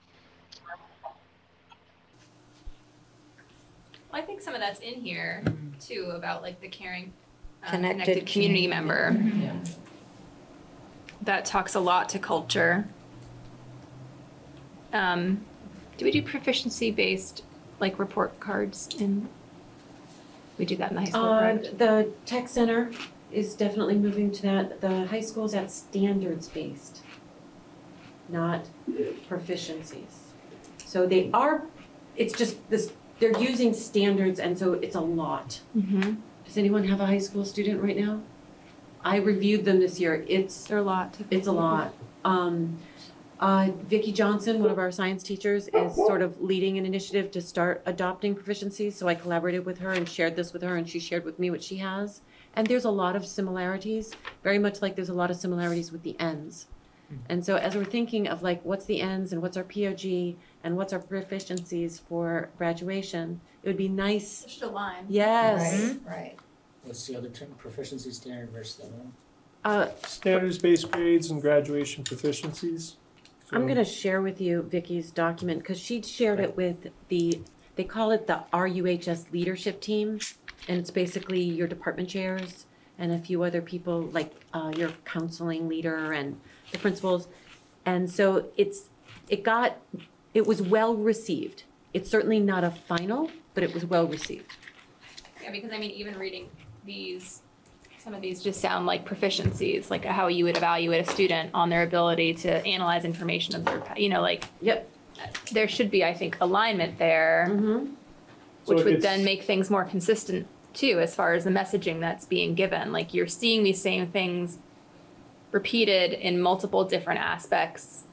I think some of that's in here too about like the caring, uh, connected, Connected community, community. member. That talks a lot to culture. Um, do we do proficiency based like report cards in? We do that in the high school, Uh, correct? the tech center is definitely moving to that. The high school's at standards based, not proficiencies. So they are, it's just this, they're using standards and so it's a lot. Mm-hmm. Does anyone have a high school student right now? I reviewed them this year. It's, They're a lot. it's a lot. Um, uh, Vicki Johnson, one of our science teachers, is sort of leading an initiative to start adopting proficiencies. So I collaborated with her and shared this with her, and she shared with me what she has. And there's a lot of similarities, very much like there's a lot of similarities with the ends. And so as we're thinking of like what's the ends and what's our POG and what's our proficiencies for graduation, it would be nice. Should align. Yes. Right. What's the other term, proficiency standard versus the other one? Uh, Standards-based grades and graduation proficiencies. I'm gonna share with you Vicky's document, because she shared it with the, they call it the RUHS leadership team. And it's basically your department chairs and a few other people, like, uh, your counseling leader and the principals. And so it's, it got, it was well received. It's certainly not a final, but it was well received. Yeah, because I mean, even reading these, some of these just sound like proficiencies, like how you would evaluate a student on their ability to analyze information of their, you know, like. Yep. There should be, I think, alignment there, Mm-hmm. Which it would then make things more consistent too, as far as the messaging that's being given. Like you're seeing these same things repeated in multiple different aspects.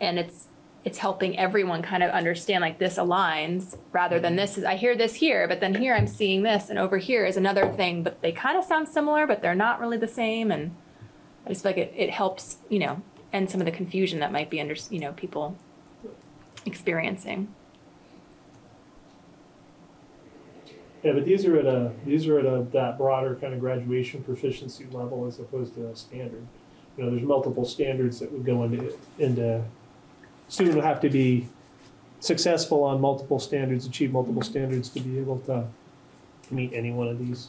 And it's it's helping everyone kind of understand like this aligns rather than mm-hmm. this is I hear this here, but then here I'm seeing this and over here is another thing, but they kind of sound similar, but they're not really the same. And I just feel like it, it helps, you know, end some of the confusion that might be under, you know, people experiencing. Yeah, but these are at a, these are at a, that broader kind of graduation proficiency level as opposed to a standard. You know, there's multiple standards that would go into, into, student would have to be successful on multiple standards, achieve multiple standards to be able to meet any one of these.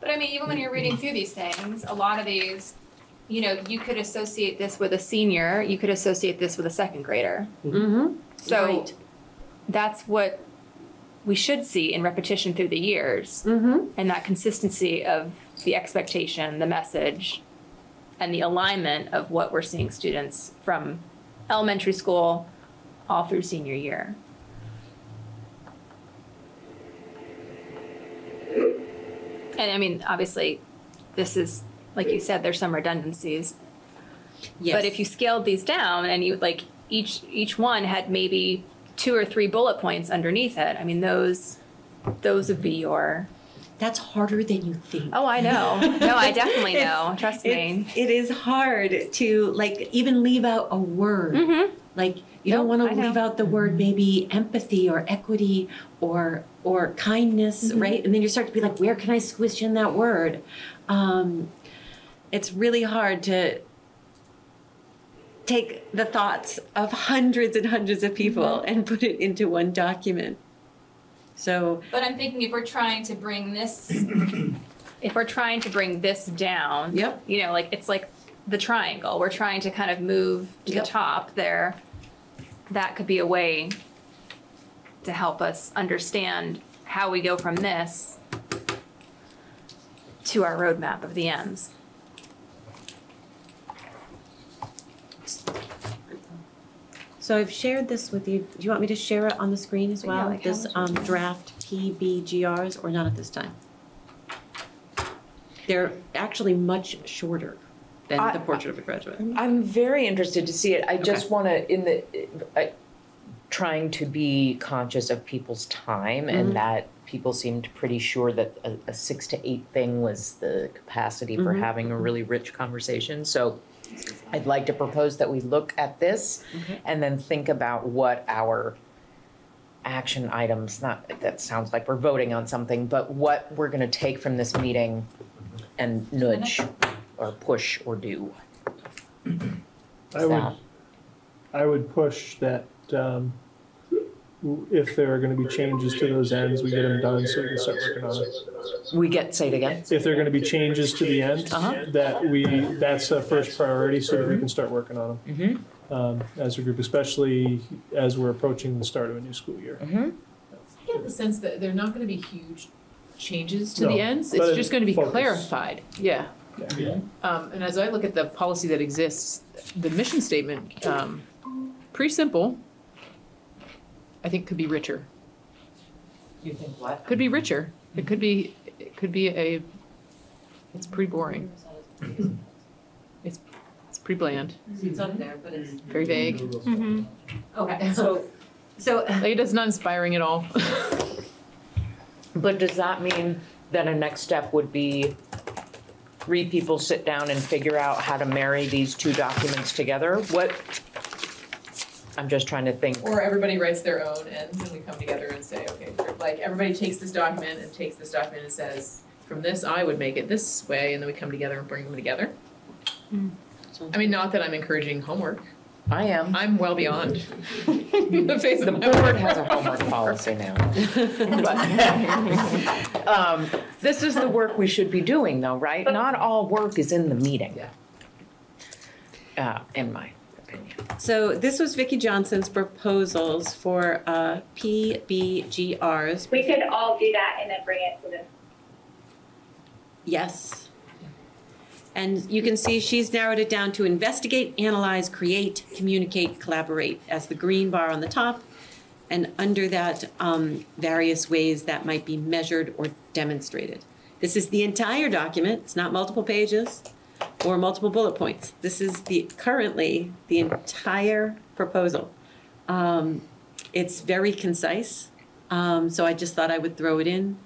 But I mean, even when you're reading through these things, a lot of these, you know, you could associate this with a senior, you could associate this with a second grader. Mm-hmm. So Right. that's what we should see in repetition through the years. Mm-hmm. And that consistency of the expectation, the message, and the alignment of what we're seeing students from elementary school all through senior year. And I mean, obviously, this is, like you said, there's some redundancies. Yes. But if you scaled these down and you like each each one had maybe two or three bullet points underneath it, I mean those those would be your That's harder than you think. Oh, I know. No, I definitely know. Trust me. It's, hard to like even leave out a word. Mm-hmm. Like you don't want to leave out the word maybe empathy or equity or or kindness, Mm-hmm. right? And then you start to be like, where can I squish in that word? Um, it's really hard to take the thoughts of hundreds and hundreds of people Mm-hmm. and put it into one document. So But I'm thinking if we're trying to bring this if we're trying to bring this down, Yep. you know, like it's like the triangle. We're trying to kind of move to Yep. the top there. That could be a way to help us understand how we go from this to our roadmap of the ends. So I've shared this with you. Do you want me to share it on the screen as Yeah, well? like how This um, draft PBGRs or not at this time? They're actually much shorter than I- the portrait of a graduate. I'm very interested to see it. I just want to, in the, I, trying to be conscious of people's time Mhm. and that people seemed pretty sure that a, a six to eight thing was the capacity for Mhm. having a really rich conversation. So I'd like to propose that we look at this Okay. and then think about what our action items, not, that sounds like we're voting on something, but what we're gonna take from this meeting and nudge or push or do. I would, I would push that, um, if there are gonna be changes to those ends, we get them done so we can start working on it. We get, say it again? If there are gonna be changes to the end, Uh-huh. that we, that's the first priority so that we can start working on them. Mm-hmm. Um, as a group, especially as we're approaching the start of a new school year. Mm-hmm. I get the sense that they're not gonna be huge changes to No, the ends, but it's just gonna be focus. clarified, yeah. Yeah. Um, and as I look at the policy that exists, the mission statement, um, pretty simple. I think could be richer, You think what? could be richer, it could be, it could be a, it's pretty boring. It's, it's pretty bland, It's up there, but it's. very vague, Mm-hmm. Okay, so, so like it is not inspiring at all. But does that mean that a next step would be three people sit down and figure out how to marry these two documents together? What? I'm just trying to think. Or everybody writes their own and then we come together and say, okay, like everybody takes this document and takes this document and says, from this, I would make it this way, and then we come together and bring them together. I mean, not that I'm encouraging homework, I am. I'm well beyond the face of The my board has a homework policy now. But, um, This is the work we should be doing though, right? Not all work is in the meeting. Uh, in my opinion. So this was Vicki Johnson's proposals for uh, PBGRs. We could all do that and then bring it to the Yes. And you can see she's narrowed it down to investigate, analyze, create, communicate, collaborate as the green bar on the top. And under that, um, various ways that might be measured or demonstrated. This is the entire document, it's not multiple pages or multiple bullet points. This is the, currently, the entire proposal. Um, it's very concise, um, so I just thought I would throw it in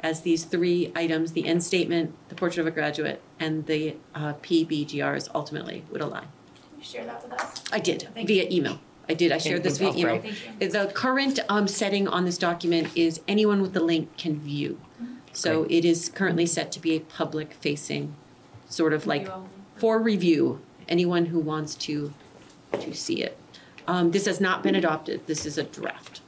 as these three items, the end statement, the portrait of a graduate, and the uh, PBGRs ultimately would align. Can you share that with us? I did, Thank via email. I did, I shared this via email. Thank you. The current um, setting on this document is anyone with the link can view. So it is currently set to be a public-facing, sort of like, for review, anyone who wants to, to see it. Um, This has not been adopted, this is a draft.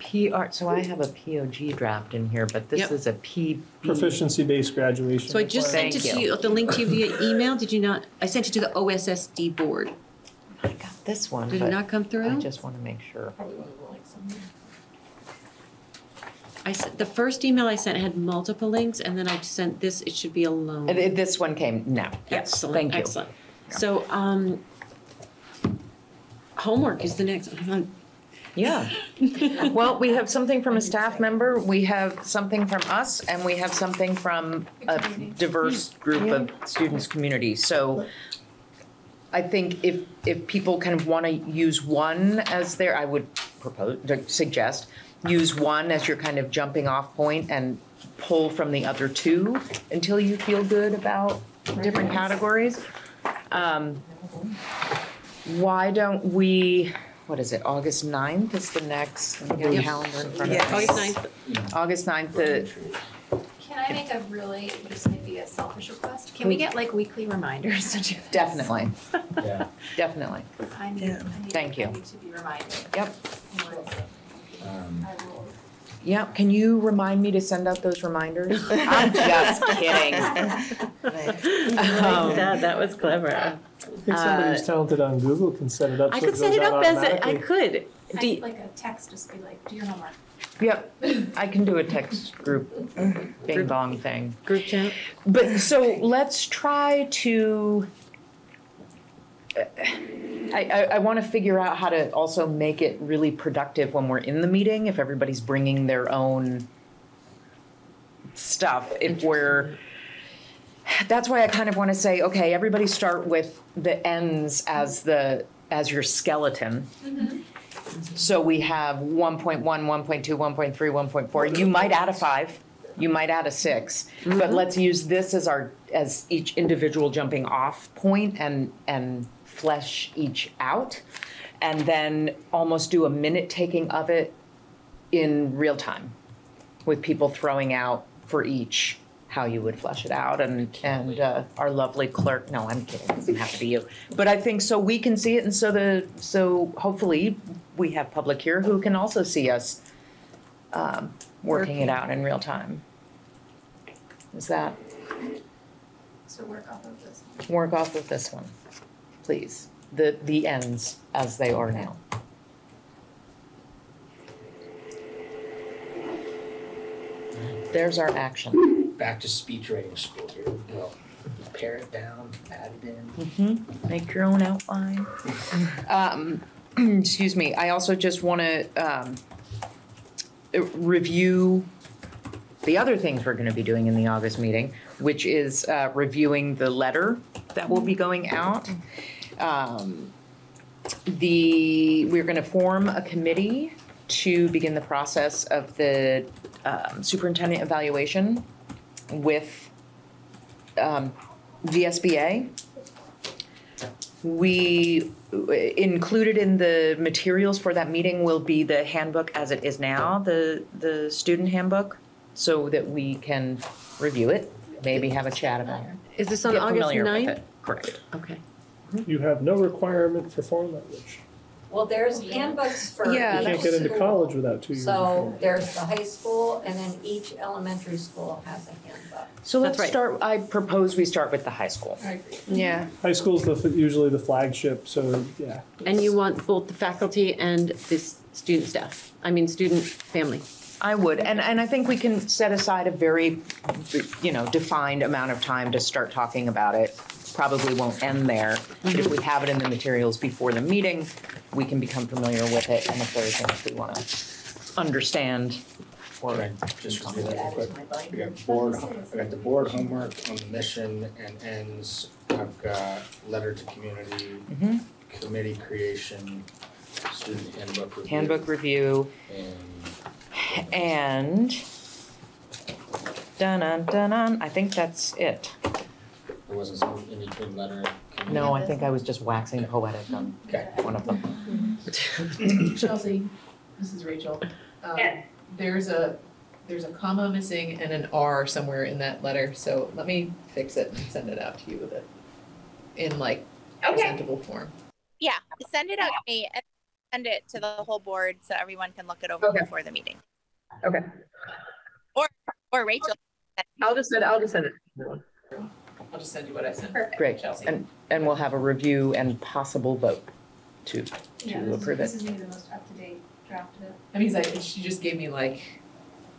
PR, so I have a POG draft in here, but this Yep. is a P. Proficiency-based graduation. So I just sent it to you. you, the link to you via email, did you not? I sent it to the OSSD board. I got this one, Did it but not come through? I through? just wanna make sure. I sent, the first email I sent had multiple links, and then I sent this, it should be alone. Uh, th- This one came now, yes, Excellent, thank you. Excellent. So, um, homework is the next, Yeah. Well, we have something from a staff member, we have something from us, and we have something from a diverse group of students' community. So I think if, if people kind of want to use one as their, I would propose, suggest, use one as your kind of jumping off point and pull from the other two until you feel good about different categories. Um, Why don't we, what is it, August 9th is the next Yep. calendar in front of Yes. us? August ninth, August 9th, the, Can I make a really, just maybe a selfish request? Can we get like weekly reminders to do this? definitely, Yeah. definitely. I need, Yeah. I need, Thank you. I need to be reminded. Yep. Um, Yeah, can you remind me to send out those reminders? I'm just kidding. Um, that, that was clever. I think somebody who's talented on Google can set it up I so could it set goes it out up as a, I automatically. could. I Do need like a text, just be like, do your homework. Yep, I can do a text group bing bong thing. Group chat? But so let's try to. I, I, I want to figure out how to also make it really productive when we're in the meeting. If everybody's bringing their own stuff, if we're. That's why I kind of want to say, okay, everybody start with the ends as the as your skeleton. Mm-hmm. So we have 1.1, 1.2, 1.3, 1.4. You might add a five, you might add a 6 but mm-hmm. let's use this as our as each individual jumping off point and and flesh each out, and then almost do a minute taking of it in real time, with people throwing out for each how you would flesh it out and, and uh, our lovely clerk, no, I'm kidding, it doesn't have to be you. But I think so we can see it and so the, so hopefully we have public here who can also see us um, working it out in real time. Is that, So work off of this. work off of this one, please, the, the ends as they are now. There's our action. Back to speech writing school, here we go. Pare it down, add it in. Mm-hmm. Make your own outline. Um, excuse me, I also just wanna, um, uh, review the other things we're gonna be doing in the August meeting, which is, uh, reviewing the letter that will be going out. Um, the, we're gonna form a committee to begin the process of the, um, superintendent evaluation with, um, VSBA. We, included in the materials for that meeting will be the handbook as it is now, the, the student handbook, so that we can review it, maybe have a chat about it. Is this on Get August familiar with 9th? it. Correct. Okay. You have no requirement for foreign language. Well, there's handbooks for Yeah, You each can't get into school. college without two years of So foreign. there's the high school and then each elementary school has a handbook. So let's right. start, I propose we start with the high school. Yeah. High school's the, usually the flagship, so yeah. And you want both the faculty and the s- student staff, I mean, student family. I would, and, and I think we can set aside a very, you know, defined amount of time to start talking about it. Probably won't end there, but if we have it in the materials before the meeting, we can become familiar with it, and if there are things we wanna understand or. Right, just review that real quick. We got board, I got the board homework on the mission and ends. I've got letter to community, Mhm. committee creation, student handbook review. Handbook review, And and dun dun dun dun. I think that's it. there wasn't some in between letter. community? No, I think I was just waxing poetic on Okay. one of them. Chelsea, this is Rachel. Um, Yes. there's a, there's a comma missing and an R somewhere in that letter, so let me fix it and send it out to you with it in like Okay. presentable form. Yeah, send it out to me and send it to the whole board so everyone can look it over Okay. before the meeting. Okay. Or, or Rachel. I'll just send, I'll just send it. I'll just send you what I sent. Great, Chelsea. and, and we'll have a review and possible vote to, to approve it. This is maybe the most up-to-date draft of it. That means I, she just gave me like,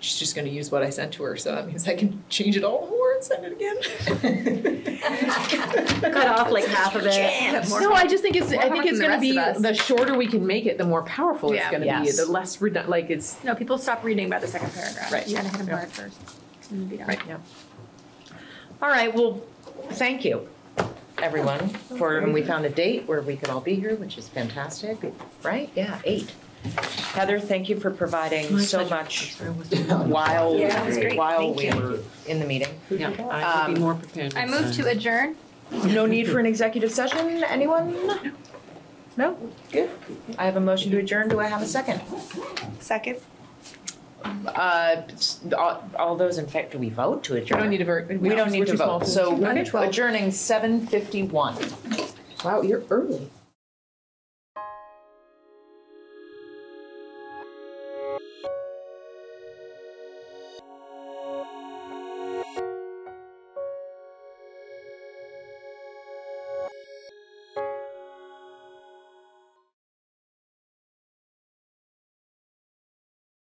she's just gonna use what I sent to her, so that means I can change it all more and send it again. Cut off like half of it. No, I just think it's, More I think it's gonna be, rest of us. the shorter we can make it, the more powerful it's gonna be, the less redundant, like it's, No, people stop reading by the second paragraph. Right. You gotta hit them Yeah. hard first. And be done. right, yeah. All right, well, thank you, everyone, for, and we found a date where we could all be here, which is fantastic, right? Yeah, eight. Heather, thank you for providing My so pleasure. much I'm sorry, I wasn't- while, Yeah, that was great. while Thank we were in the meeting. Yeah, I would be Um, more prepared. I next move time. to adjourn. No need for an executive session, anyone? No? Good. I have a motion to adjourn, do I have a second? Second? Uh, s- all, all those in fact, do we vote to adjourn? We don't need to vote. We don't need to vote, so Okay, twelve. adjourning seven fifty-one. Wow, you're early.